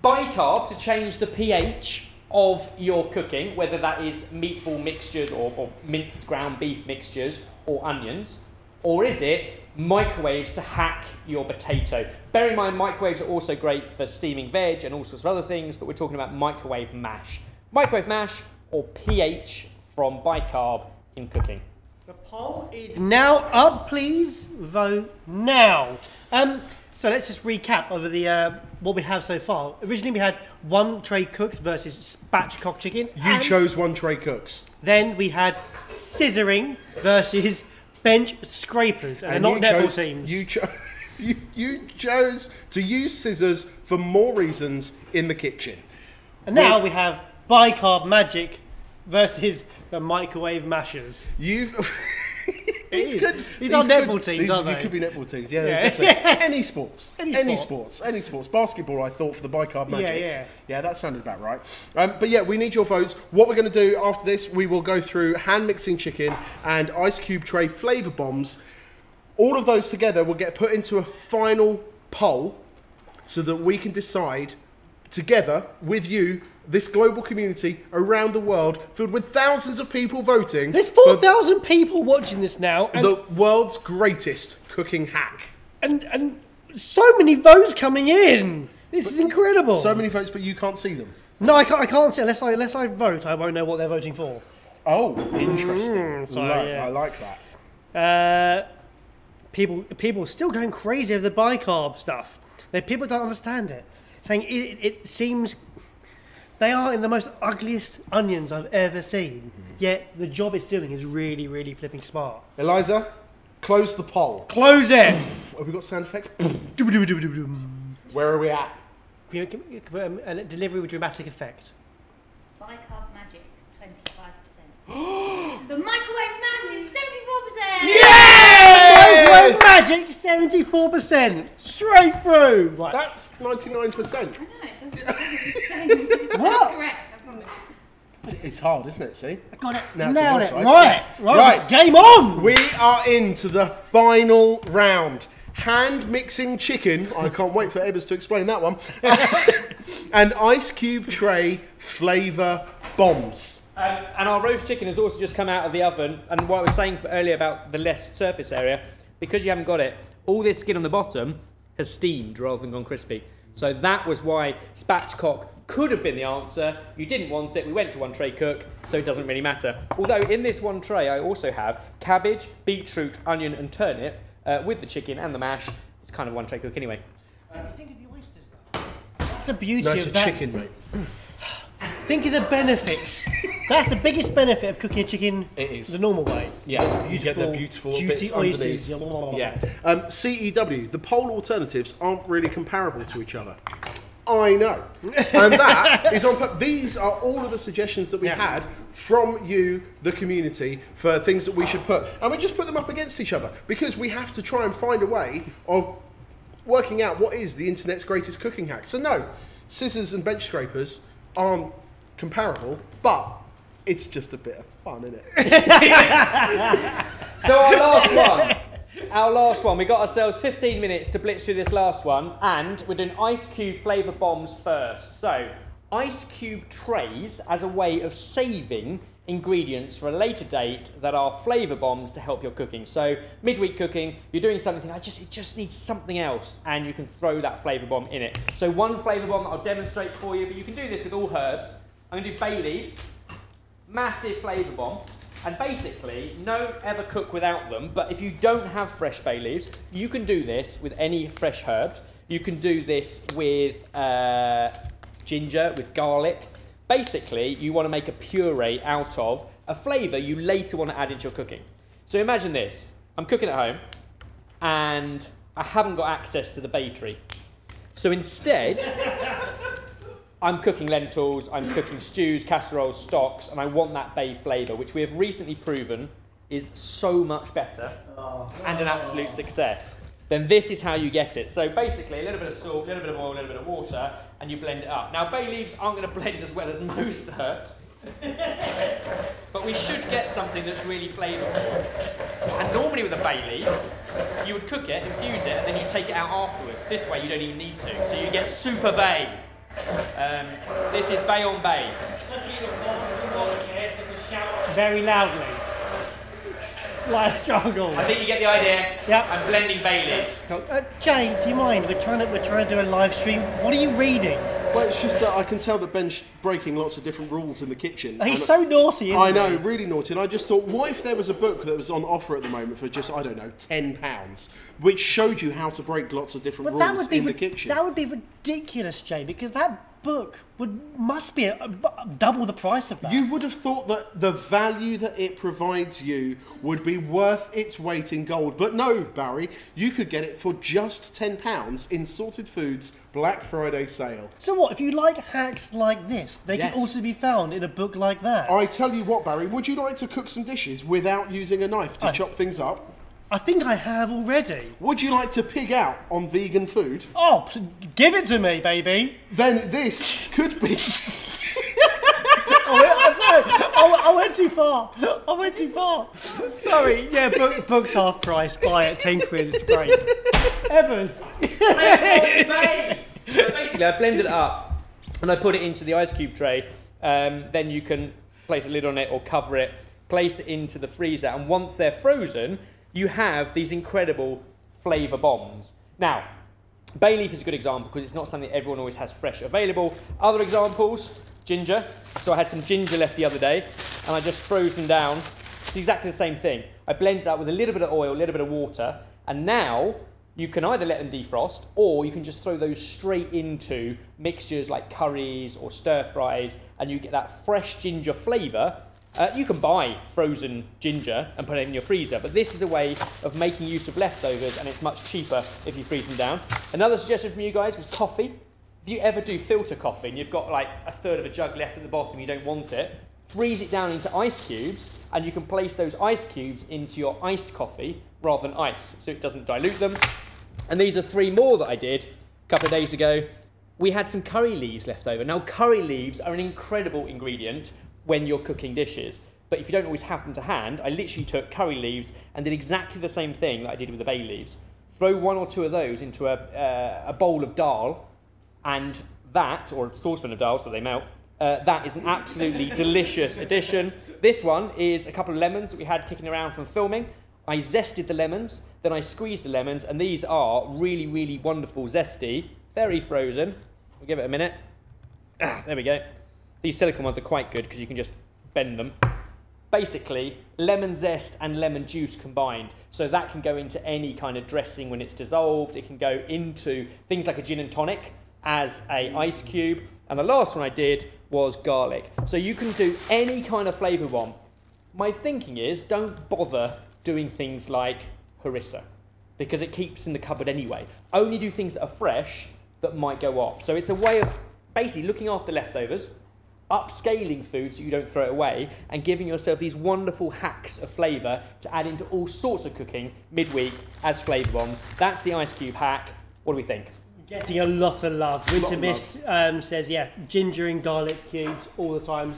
bicarb to change the pH of your cooking, whether that is meatball mixtures or, or minced ground beef mixtures or onions? Or is it microwaves to hack your potato? Bear in mind, microwaves are also great for steaming veg and all sorts of other things, but we're talking about microwave mash. Microwave mash or pH from bicarb in cooking? The poll is now up. Please vote now. Um, so let's just recap over the uh, what we have so far. Originally, we had one tray cooks versus spatchcock chicken. You chose one tray cooks. Then we had scissoring versus bench scrapers, and, they're not you netball chose, teams. You, cho- (laughs) you, you chose to use scissors for more reasons in the kitchen. and now we have bicarb magic versus the microwave mashers. You've (laughs) These is. could. These these are could- netball teams, aren't they? could be netball teams. Yeah, Yeah. (laughs) any sports. Any Any, sport. sports. Any sports. Basketball, I thought for the bicarb Yeah, magics. yeah. that sounded about right. Um, but yeah, we need your votes. What we're going to do after this, we will go through hand mixing chicken and ice cube tray flavour bombs. All of those together will get put into a final poll so that we can decide together with you, this global community around the world, filled with thousands of people voting. There's 4,000 people watching this now, and, the world's greatest cooking hack. and, and so many votes coming in. This is incredible. So many votes, but you can't see them. no, I can't, I can't say unless I, unless I vote, I won't know what they're voting for. Oh, interesting. Mm, so, Like- yeah. I like that. Uh, people, people are still going crazy over the bicarb stuff. They, people don't understand it. Saying it, it seems they are in the most ugliest onions I've ever seen. Yet the job it's doing is really, really flipping smart. Eliza, close the poll. Close it. Have we got sound effects? Can (laughs) Where are we at? you- can you put, um, a delivery with dramatic effect. Bicarb magic, 25%. (gasps) the microwave magic, 74%. Yeah! Microwave magic, seventy-four percent, straight through. Right. That's 99%. I know, it doesn't, it it's (laughs) What? correct, I promise. It's hard, isn't it? See? I got it. Now it's on Nailed it. Right. Right. Right. Game on. We are into the final round. Hand mixing chicken. I can't wait for Ebbers to explain that one. (laughs) (laughs) and ice cube tray flavour bombs. Um, and our roast chicken has also just come out of the oven. And what I was saying for earlier about the less surface area, because you haven't got it, all this skin on the bottom has steamed rather than gone crispy. So that was why spatchcock could have been the answer. You didn't want it. We went to one tray cook, so it doesn't really matter. Although in this one tray, I also have cabbage, beetroot, onion, and turnip uh, with the chicken and the mash. It's kind of one tray cook anyway. You think of the oysters though. That's the beauty No, it's of a that. chicken, mate. Think of the benefits. That's the biggest benefit of cooking a chicken It is. the normal way. Yeah, you get the beautiful juicy bits oysters. underneath. Yeah. Um, CEW, the poll alternatives aren't really comparable to each other. I know. And that (laughs) is on. These are all of the suggestions that we Yeah. had from you, the community, for things that we should put. And we just put them up against each other because we have to try and find a way of working out what is the internet's greatest cooking hack. So, no, scissors and bench scrapers aren't comparable, but it's just a bit of fun, isn't it? (laughs) So our last one. Our last one. We got ourselves 15 minutes to blitz through this last one, and we're doing ice cube flavour bombs first. So, ice cube trays as a way of saving ingredients for a later date that are flavour bombs to help your cooking. So, midweek cooking, you're doing something. I just it just needs something else, and you can throw that flavour bomb in it. So, one flavour bomb that I'll demonstrate for you, but you can do this with all herbs. I'm to do bay leaves massive flavour bomb. And basically, no ever cook without them. But if you don't have fresh bay leaves, you can do this with any fresh herbs. You can do this with uh, ginger, with garlic. Basically, you want to make a puree out of a flavour you later want to add into your cooking. So imagine this: I'm cooking at home, and I haven't got access to the bay tree. So instead, I'm cooking lentils, I'm cooking stews, casseroles, stocks, and I want that bay flavour, which we have recently proven is so much better and an absolute success. Then this is how you get it. So basically, a little bit of salt, a little bit of oil, a little bit of water, and you blend it up. Now, bay leaves aren't going to blend as well as most herbs, but we should get something that's really flavourful. And normally with a bay leaf, you would cook it, infuse it, and then you take it out afterwards. This way, you don't even need to. So you get super bay. Um, this is bay on bay. Very loudly. Like a struggle. I think you get the idea. Yep. I'm blending bay leaves. Uh, Jay, do you mind? We're trying to we're trying to do a live stream. What are you reading? Well, it's just that I can tell that Ben's breaking lots of different rules in the kitchen. He's so naughty, isn't I he? know, really naughty. And I just thought, what if there was a book that was on offer at the moment for just, I don't know, ten pounds, which showed you how to break lots of different But that rules would be in the ri- kitchen? that would be ridiculous, Jay, because that book would must be a, a- double the price of that. You would have thought that the value that it provides you would be worth its weight in gold. But no, Barry, you could get it for just £10 in Sorted Foods Black Friday sale. so what? If you like hacks like this, they Yes. can also be found in a book like that. I tell you what, Barry, would you like to cook some dishes without using a knife to Aye. chop things up? I think I have already. Would you like to pig out on vegan food? Oh, pl- give it to me, baby. Then this could be. (laughs) Oh, I'm sorry. I, I went too far. I went too far. Sorry. Yeah, book, book's half price. Buy it, 10 quid. It's great. Ebbers. So basically, I blended it up and I put it into the ice cube tray. Um, then you can place a lid on it or cover it, place it into the freezer, and once they're frozen, you have these incredible flavour bombs. Now, bay leaf is a good example because it's not something everyone always has fresh available. Other examples, ginger. So I had some ginger left the other day, and I just froze them down. It's exactly the same thing. I blend it up with a little bit of oil, a little bit of water, and now you can either let them defrost or you can just throw those straight into mixtures like curries or stir fries, and you get that fresh ginger flavour. Uh, you can buy frozen ginger and put it in your freezer, but this is a way of making use of leftovers, and it's much cheaper if you freeze them down. Another suggestion from you guys was coffee. If you ever do filter coffee and you've got like a third of a jug left at the bottom, you don't want it, freeze it down into ice cubes and you can place those ice cubes into your iced coffee rather than ice so it doesn't dilute them. And these are three more that I did a couple of days ago. We had some curry leaves left over. Now, curry leaves are an incredible ingredient when you're cooking dishes. But if you don't always have them to hand, I literally took curry leaves and did exactly the same thing that I did with the bay leaves. Throw one or two of those into a, uh, a bowl of dal, and that, or a saucepan of dal so they melt, uh, that is an absolutely (laughs) delicious addition. This one is a couple of lemons that we had kicking around from filming. I zested the lemons, then I squeezed the lemons, and these are really, really wonderful, zesty, very frozen. We'll give it a minute. Ah, there we go. These silicone ones are quite good because you can just bend them. Basically, lemon zest and lemon juice combined. So that can go into any kind of dressing when it's dissolved. It can go into things like a gin and tonic as a ice cube. And the last one I did was garlic. So you can do any kind of flavour one. My thinking is don't bother doing things like harissa because it keeps in the cupboard anyway. Only do things that are fresh that might go off. So it's a way of basically looking after leftovers, upscaling food so you don't throw it away, and giving yourself these wonderful hacks of flavour to add into all sorts of cooking midweek as flavour bombs. That's the ice cube hack. What do we think? Getting a lot of love. lot Winter of Mist um, says, yeah, ginger and garlic cubes all the time.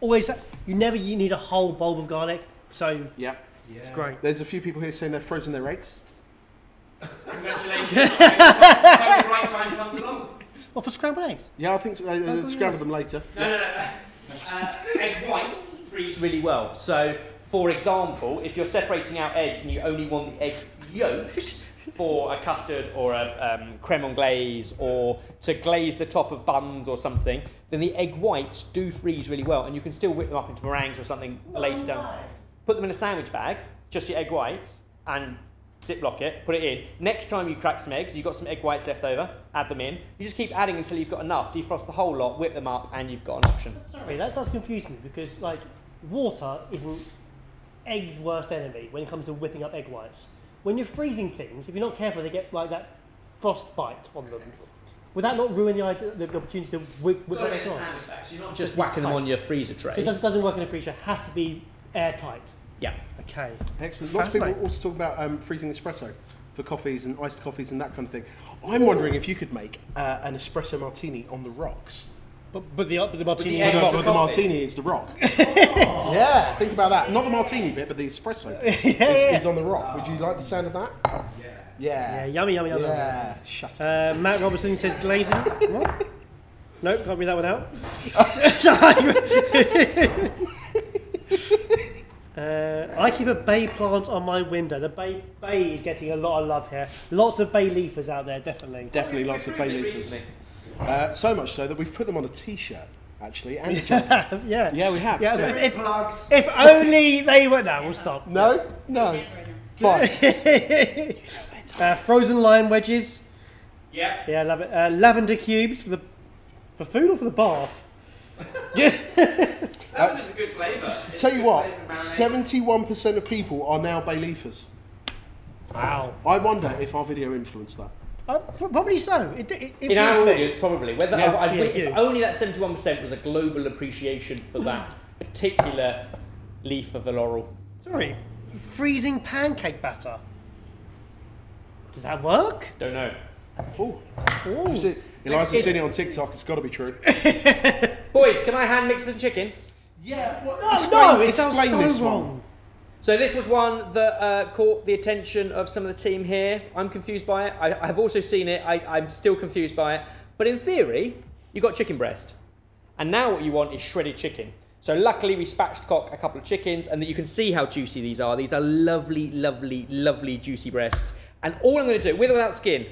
Always, you never you need a whole bulb of garlic, so Yeah. it's great. There's a few people here saying they're frozen their eggs. Congratulations. (laughs) the right time comes along. Well, for scrambled eggs. Yeah, I think so. Uh, uh, scramble them later. No, no, no. Uh, egg whites freeze really well. So, for example, if you're separating out eggs and you only want the egg yolks for a custard or a um, creme anglaise or to glaze the top of buns or something, then the egg whites do freeze really well, and you can still whip them up into meringues or something later down. Put them in a sandwich bag, just your egg whites, and Ziploc it, put it in. Next time you crack some eggs, you've got some egg whites left over, add them in. You just keep adding until you've got enough, defrost the whole lot, whip them up, and you've got an option. Sorry, that does confuse me because like water isn't eggs' worst enemy when it comes to whipping up egg whites. When you're freezing things, if you're not careful, they get like that frostbite on them. Would that not ruin the, idea, the opportunity to whip, whip up eggs on? bag, you're not just whacking them on your freezer tray. So it doesn't, doesn't work in a freezer. It has to be airtight. Yeah. Okay. Excellent. Lots of people also talk about um, freezing espresso for coffees and iced coffees and that kind of thing. I'm wondering if you could make uh, an espresso martini on the rocks. But, but the but the martini. the But, the, but the coffee. martini is the rock. (laughs) yeah, think about that. Not the martini bit, but the espresso (laughs) is, yeah. is on the rock. Would you like the sound of that? Yeah. Yeah, Yeah. yummy, yummy, yummy. Yeah. Shut up. Uh, Matt Robertson says glazing. (laughs) What? Nope, can't read that one out. Sorry. uh, I keep a bay plant on my window. The bay bay is getting a lot of love here. Lots of bay leafers out there, definitely. Definitely lots of bay leafers. Uh, so much so that we've put them on a t-shirt, actually, and a (laughs) jumper. yeah. Yeah, we have. Yeah, So- if, Plugs. if only they were. No, we'll stop. no? No. Fine. (laughs) uh, frozen lime wedges. Yeah. Yeah, love it. Uh, lavender cubes for the For food or for the bath? Yeah. (laughs) That was a good flavour. Tell you what, seventy-one percent of people are now Bayleafers. Wow. I wonder if our video influenced that. Uh, probably so. It, it, it In our influenced me. audience, probably. Whether Yeah, I, I, yeah, if you. only that seventy-one percent was a global appreciation for that (laughs) particular leaf of the laurel. Sorry. Freezing pancake batter. Does that work? Don't know. Oh, Ooh. you see, Eliza's It's- seen it on TikTok. It's got to be true. (laughs) Boys, can I hand mix with chicken? Yeah. What, No, explain, no, it sounds explain so this wrong. one. So this was one that uh, caught the attention of some of the team here. I'm confused by it. I, I've also seen it. I, I'm still confused by it. But in theory, you got chicken breast, and now what you want is shredded chicken. So luckily we spatchcock a couple of chickens, and that you can see how juicy these are. These are lovely, lovely, lovely juicy breasts. And all I'm going to do, with or without skin,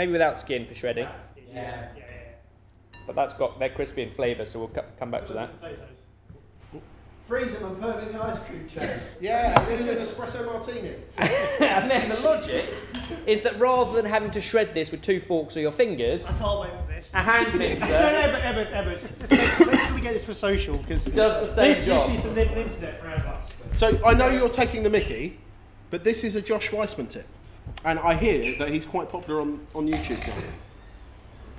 maybe without skin for shredding, Yeah. but that's got they're crispy in flavour, so we'll co- come back to that. Freeze them and put them in the ice cream chest. (laughs) Yeah, and then an espresso martini. (laughs) and then the logic is that rather than having to shred this with two forks or your fingers, I can't wait for this. a hand (laughs) No, mixer no, but Emma, Emma, just, just make, make sure we get this for social because it does the same this, job. this needs to live on the internet forever. So I know you're taking the Mickey, but this is a Josh Weissman tip, and I hear that he's quite popular on, on YouTube now.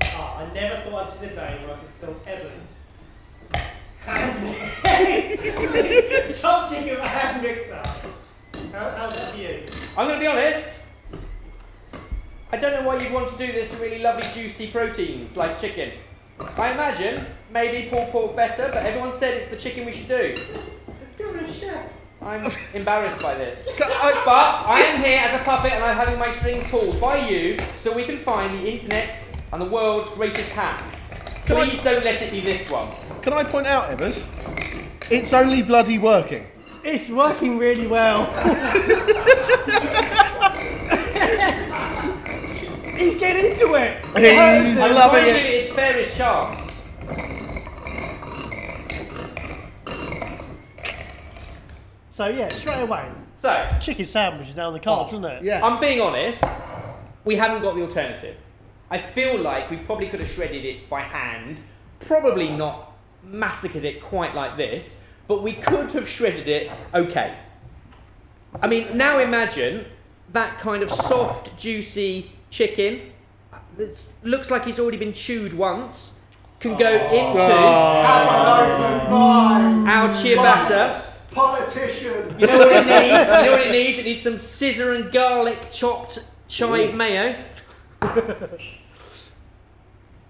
Oh, I never thought I'd see the day where I could film Ebbers. hand (laughs) Chopped chicken with a hand mixer. How, how's that for you? I'm going to be honest. I don't know why you'd want to do this to really lovely juicy proteins like chicken. I imagine maybe pulled pork better, but everyone said it's the chicken we should do. You're a chef. I'm embarrassed by this. I- But I am here as a puppet and I'm having my strings pulled by you so we can find the internet's and the world's greatest hacks. Can I- Please don't let it be this one. Can I point out, Ebbers? It's only bloody working. It's working really well. (laughs) He's getting into it. He's I'm loving trying it. It's it its fairest chance. So yeah, straight away, So, chicken sandwich is now on the cards, oh, isn't it? Yeah. I'm being honest, we haven't got the alternative. I feel like we probably could have shredded it by hand, probably not massacred it quite like this, but we could have shredded it okay. I mean, now imagine that kind of soft, juicy chicken. It looks like it's already been chewed once. Can go oh. into Have an open mind. our ciabatta. Politician. You know what it (laughs) needs? You know what it needs? It needs some scissor and garlic chopped chive mayo.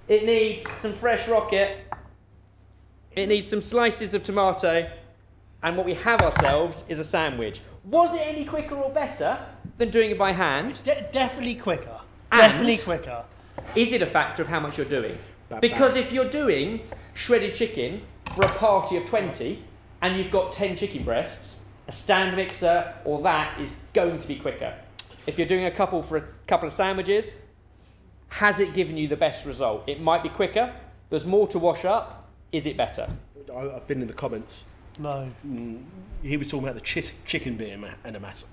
It needs some fresh rocket. It needs some slices of tomato. And what we have ourselves is a sandwich. Was it any quicker or better than doing it by hand? De- definitely quicker. And- Definitely quicker. Is it a factor of how much you're doing? Bad, Because if you're doing shredded chicken for a party of 20 and you've got 10 chicken breasts, a stand mixer or that is going to be quicker. If you're doing a couple for a couple of sandwiches, has it given you the best result? It might be quicker, there's more to wash up. Is it better? I- I've been in the comments. No. Mm, he was talking about the chi- chicken being ma- and a massa.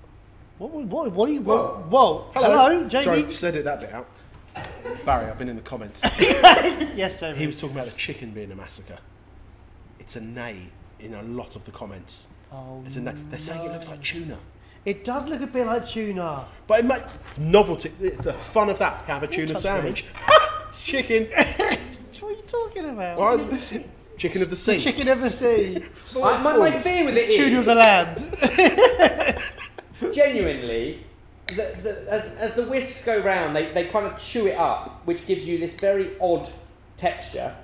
What, what, what are you? Whoa. Whoa. Hello, Jamie. Sorry, said it that bit out. (laughs) Barry, I've been in the comments. (laughs) Yes, Jamie. he was talking about the chicken being a massacre. It's a nay in a lot of the comments. Oh, It's a nay. They're saying it looks like tuna. It does look a bit like tuna. But it might novelty, the fun of that. Have a tuna touch sandwich. (laughs) it's chicken. (laughs) What are you talking about? Well, chicken of the sea. Chicken of the sea. (laughs) I, my, my fear with it Tuna of the land. genuinely, the, the, as, as the whisks go round, they, they kind of chew it up, which gives you this very odd texture.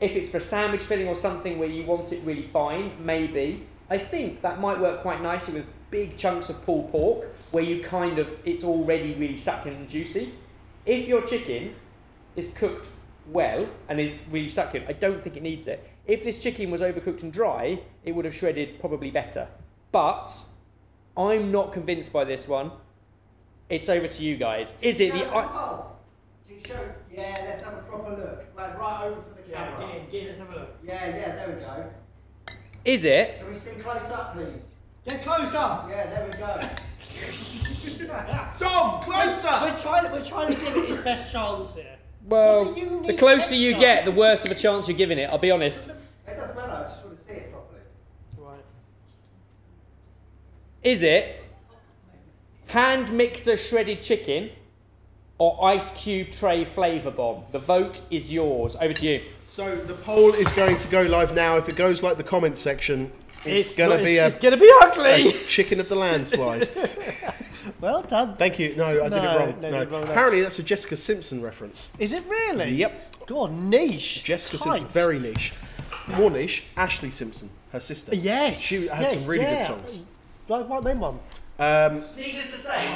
If it's for a sandwich filling or something where you want it really fine, maybe. I think that might work quite nicely with big chunks of pulled pork, where you kind of, it's already really succulent and juicy. If your chicken is cooked well and is really succulent, I don't think it needs it. If this chicken was overcooked and dry, it would have shredded probably better. But I'm not convinced by this one. It's over to you guys. Is it the? I- Oh, can you show? Yeah, let's have a proper look. Like right over from the camera. in, get in, let's have a look. Yeah, yeah, there we go. Is it? Can we see close up, please? Get closer. Yeah, there we go. (laughs) Dom, closer! We're trying, we're trying to give it its best chance here. Well, What's a unique the closer you texture? get, the worse of a chance you're giving it. I'll be honest. It doesn't matter, I just want to see it properly. Right. Is it hand mixer shredded chicken or ice cube tray flavour bomb? The vote is yours. Over to you. So the poll is going to go live now. If it goes like the comment section, it's, going to be a, It's gonna be ugly. chicken of the landslide. (laughs) well done. Thank you. No, I did it wrong. no, No. wrong. Apparently, that's a Jessica Simpson reference. Is it really? Yep. God, niche. Jessica Tight. Simpson, very niche. More niche, Ashlee Simpson, her sister. Yes. She had yes, some really yeah. good songs. Like what name one? Um, Needless to say.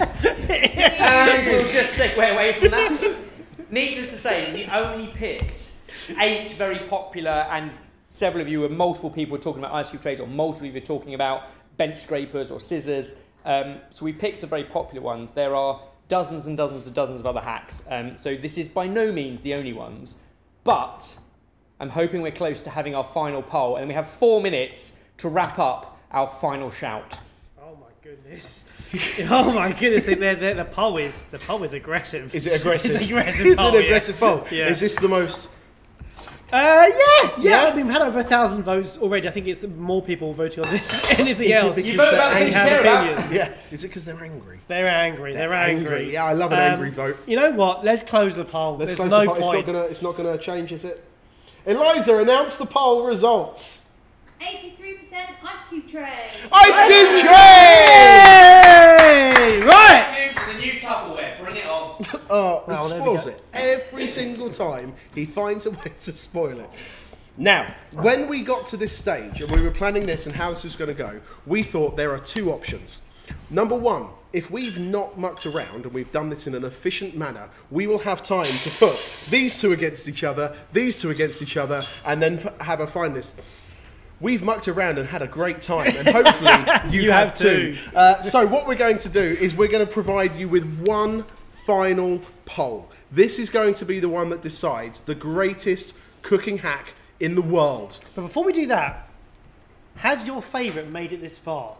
(laughs) and we'll just segue away from that. Needless to say, we only picked eight very popular, and several of you, and multiple people were talking about ice cube trays, or multiple of you were talking about bench scrapers or scissors. Um, so we picked the very popular ones. There are dozens and dozens and dozens of other hacks. Um, so this is by no means the only ones, but I'm hoping we're close to having our final poll, and we have four minutes to wrap up our final shout. Oh my goodness. (laughs) oh my goodness, the, the, the poll is the poll is aggressive. is it aggressive? (laughs) It's aggressive Is poll, it yeah. aggressive poll? (laughs) Yeah. Is this the most? Uh, yeah, yeah. Yeah? I mean, we've had over a thousand votes already. I think it's more people voting on this than anything Is else. You vote they're about the They things you care about. Yeah. Is it because they're angry? They're angry. They're, They're angry. angry. Yeah, I love an angry vote. You know what? Let's close the poll. Let's There's close no the poll. It's not point. gonna. It's not gonna change, is it? Eliza, announce the poll results. 83% ice cube tray. Ice Cube Tray. Hey! Right. News for the new Tupperware. Bring it on. (laughs) Oh, he Well, there we spoils it every single time. He finds a way to spoil it. Now, when we got to this stage and we were planning this and how this was going to go, we thought there are two options. Number one, if we've not mucked around and we've done this in an efficient manner, we will have time to put these two against each other, these two against each other, and then have a finalist. We've mucked around and had a great time, and hopefully (laughs) you, You have, have too. Uh, so what we're going to do is we're going to provide you with one final poll. This is going to be the one that decides the greatest cooking hack in the world. But before we do that, has your favourite made it this far?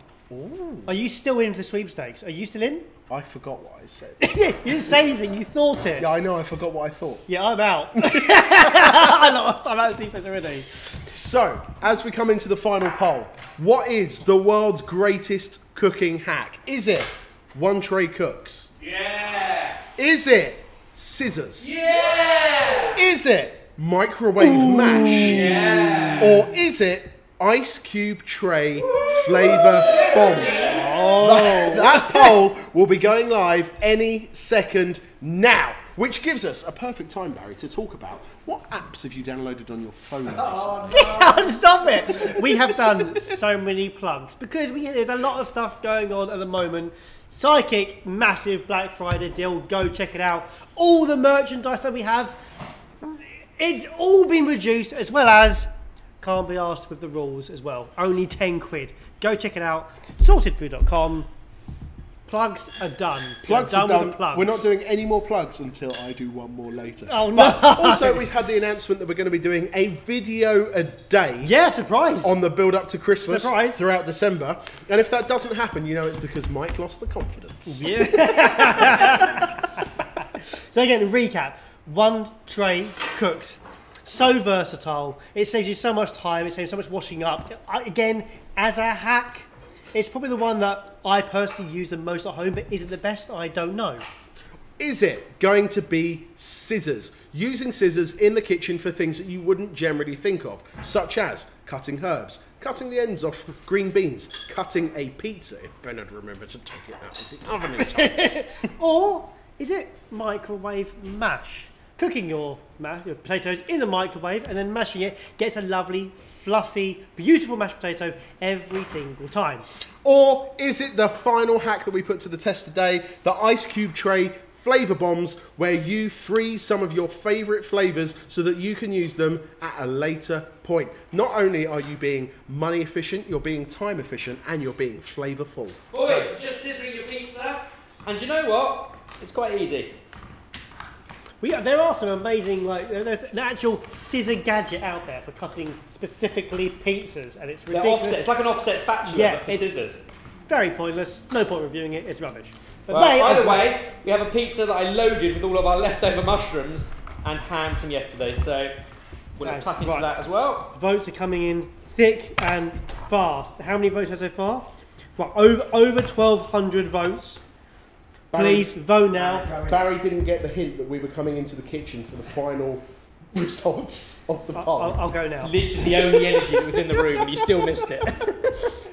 Are you still in for the sweepstakes? Are you still in? I forgot what I said. (laughs) you didn't say anything. You thought it. yeah, I know. I forgot what I thought. Yeah, I'm out. (laughs) I lost. I'm out of sweepstakes already. So, as we come into the final poll, what is the world's greatest cooking hack? Is it one tray cooks? Yeah. Is it scissors? Yeah. Is it microwave mash? Yeah. Or is it ice cube tray flavour bombs? Oh. That, that poll will be going live any second now, which gives us a perfect time, Barry, to talk about what apps have you downloaded on your phone oh, recently? (laughs) Stop it! We have done so many plugs because we, there's a lot of stuff going on at the moment. Sidekick, massive Black Friday deal. Go check it out. All the merchandise that we have, it's all been reduced as well as can't be asked with the rules as well. Only 10 quid. Go check it out. Sortedfood.com. Plugs are done. Plugs done with done. plugs. We're not doing any more plugs until I do one more later. Oh, But no. (laughs) also, we've had the announcement that we're going to be doing a video a day Yeah, surprise. on the build up to Christmas Surprise. throughout December. And if that doesn't happen, you know it's because Mike lost the confidence. Yeah. (laughs) so again, recap: one tray cooks, so versatile. It saves you so much time. It saves so much washing up. I, again, as a hack, it's probably the one that I personally use the most at home. But is it the best? I don't know. Is it going to be scissors? Using scissors in the kitchen for things that you wouldn't generally think of, such as cutting herbs, cutting the ends off green beans, cutting a pizza, if Bernard remembered to take it out of the oven in time. (laughs) Or is it microwave mash? Cooking your mash, your potatoes in the microwave and then mashing it gets a lovely, fluffy, beautiful mashed potato every single time. Or is it the final hack that we put to the test today, the ice cube tray flavor bombs, where you freeze some of your favorite flavors so that you can use them at a later point? Not only are you being money efficient, you're being time efficient, and you're being flavorful. Boys, just scissoring your pizza. And you know what? It's quite easy. We, there are some amazing, like, there's an actual scissor gadget out there for cutting specifically pizzas, and it's ridiculous. offset. It's like an offset spatula Yeah, but for scissors. very pointless. No point reviewing it. It's rubbish. But Well, they are either great. way, we have a pizza that I loaded with all of our leftover mushrooms and ham from yesterday, so we'll Okay, tuck into right. that as well. votes are coming in thick and fast. How many votes have so far? Right, over over 1,200 votes. Please vote now. Barry didn't get the hint that we were coming into the kitchen for the final (laughs) results of the I'll, poll. I'll, I'll go now. Literally the only energy that was in the room, and you still missed it. (laughs)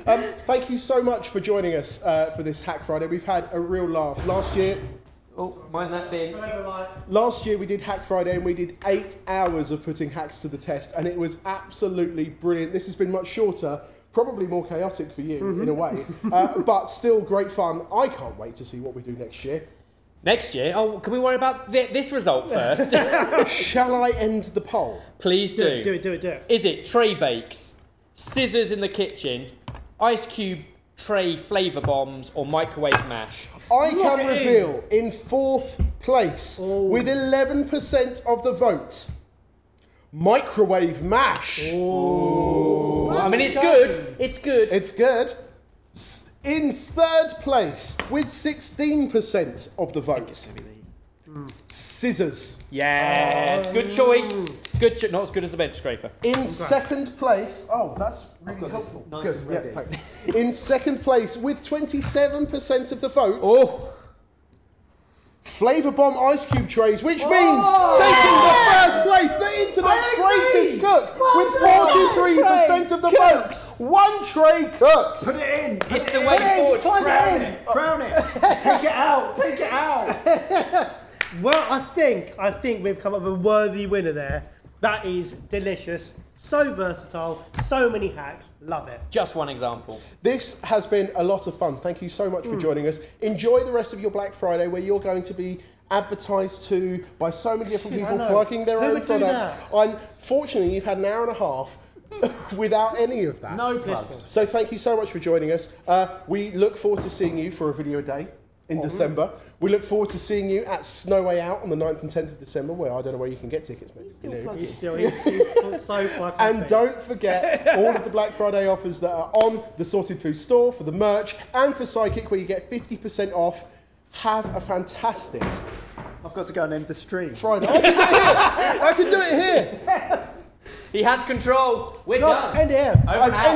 Um, thank you so much for joining us uh, for this Hack Friday. We've had a real laugh. Last year, Oh, mind that bin. Last year we did Hack Friday and we did eight hours of putting hacks to the test, and it was absolutely brilliant. This has been much shorter, probably more chaotic for you in a way, uh, (laughs) but still great fun. I can't wait to see what we do next year. Next year, oh, can we worry about thi- this result first? (laughs) (laughs) Shall I end the poll? Please Do do. it, do it, do it, do it. Is it tray bakes, scissors in the kitchen, ice cube tray flavour bombs, or microwave mash? I Lock can it in. reveal in fourth place with 11% of the vote. Microwave mash. I mean, it's good. It's good. It's good. In third place with 16% of the vote. Scissors. Yes, good oh. choice. Good, cho- not as good as the bench scraper. In second place, oh, that's really helpful. nice Good, and yeah, ready. thanks. In second place with 27% of the vote, Oh, Flavour Bomb ice cube trays, which means taking the first place, the internet's greatest cook, with 43% of the votes. One tray cooked. Put it in. Put It's it the in. way Put it in. forward. Crown Crown it. Crown it. Take it out. Take it out. (laughs) Well, I think I think we've come up with a worthy winner there. That is delicious. So versatile. So many hacks. Love it. just one example. This has been a lot of fun. Thank you so much for joining us. Enjoy the rest of your Black Friday where you're going to be advertised to by so many different people know. plugging their Who own would do products. that? Unfortunately, you've had an hour and a half (laughs) without any of that. No plugs. So thank you so much for joining us. Uh, we look forward to seeing you for a video a day in December. We look forward to seeing you at Snow Way Out on the 9th and 10th of December, where I don't know where you can get tickets, but you know. Still, he's, he's so (laughs) fucking And don't forget all of the Black Friday offers that are on the Sorted Food store for the merch and for Sidekick, where you get 50% off. Have a fantastic I've got to go and end the stream. Friday. I can do it here. I can do it here. He has control. We're Go, done. end it here. Over and I've out.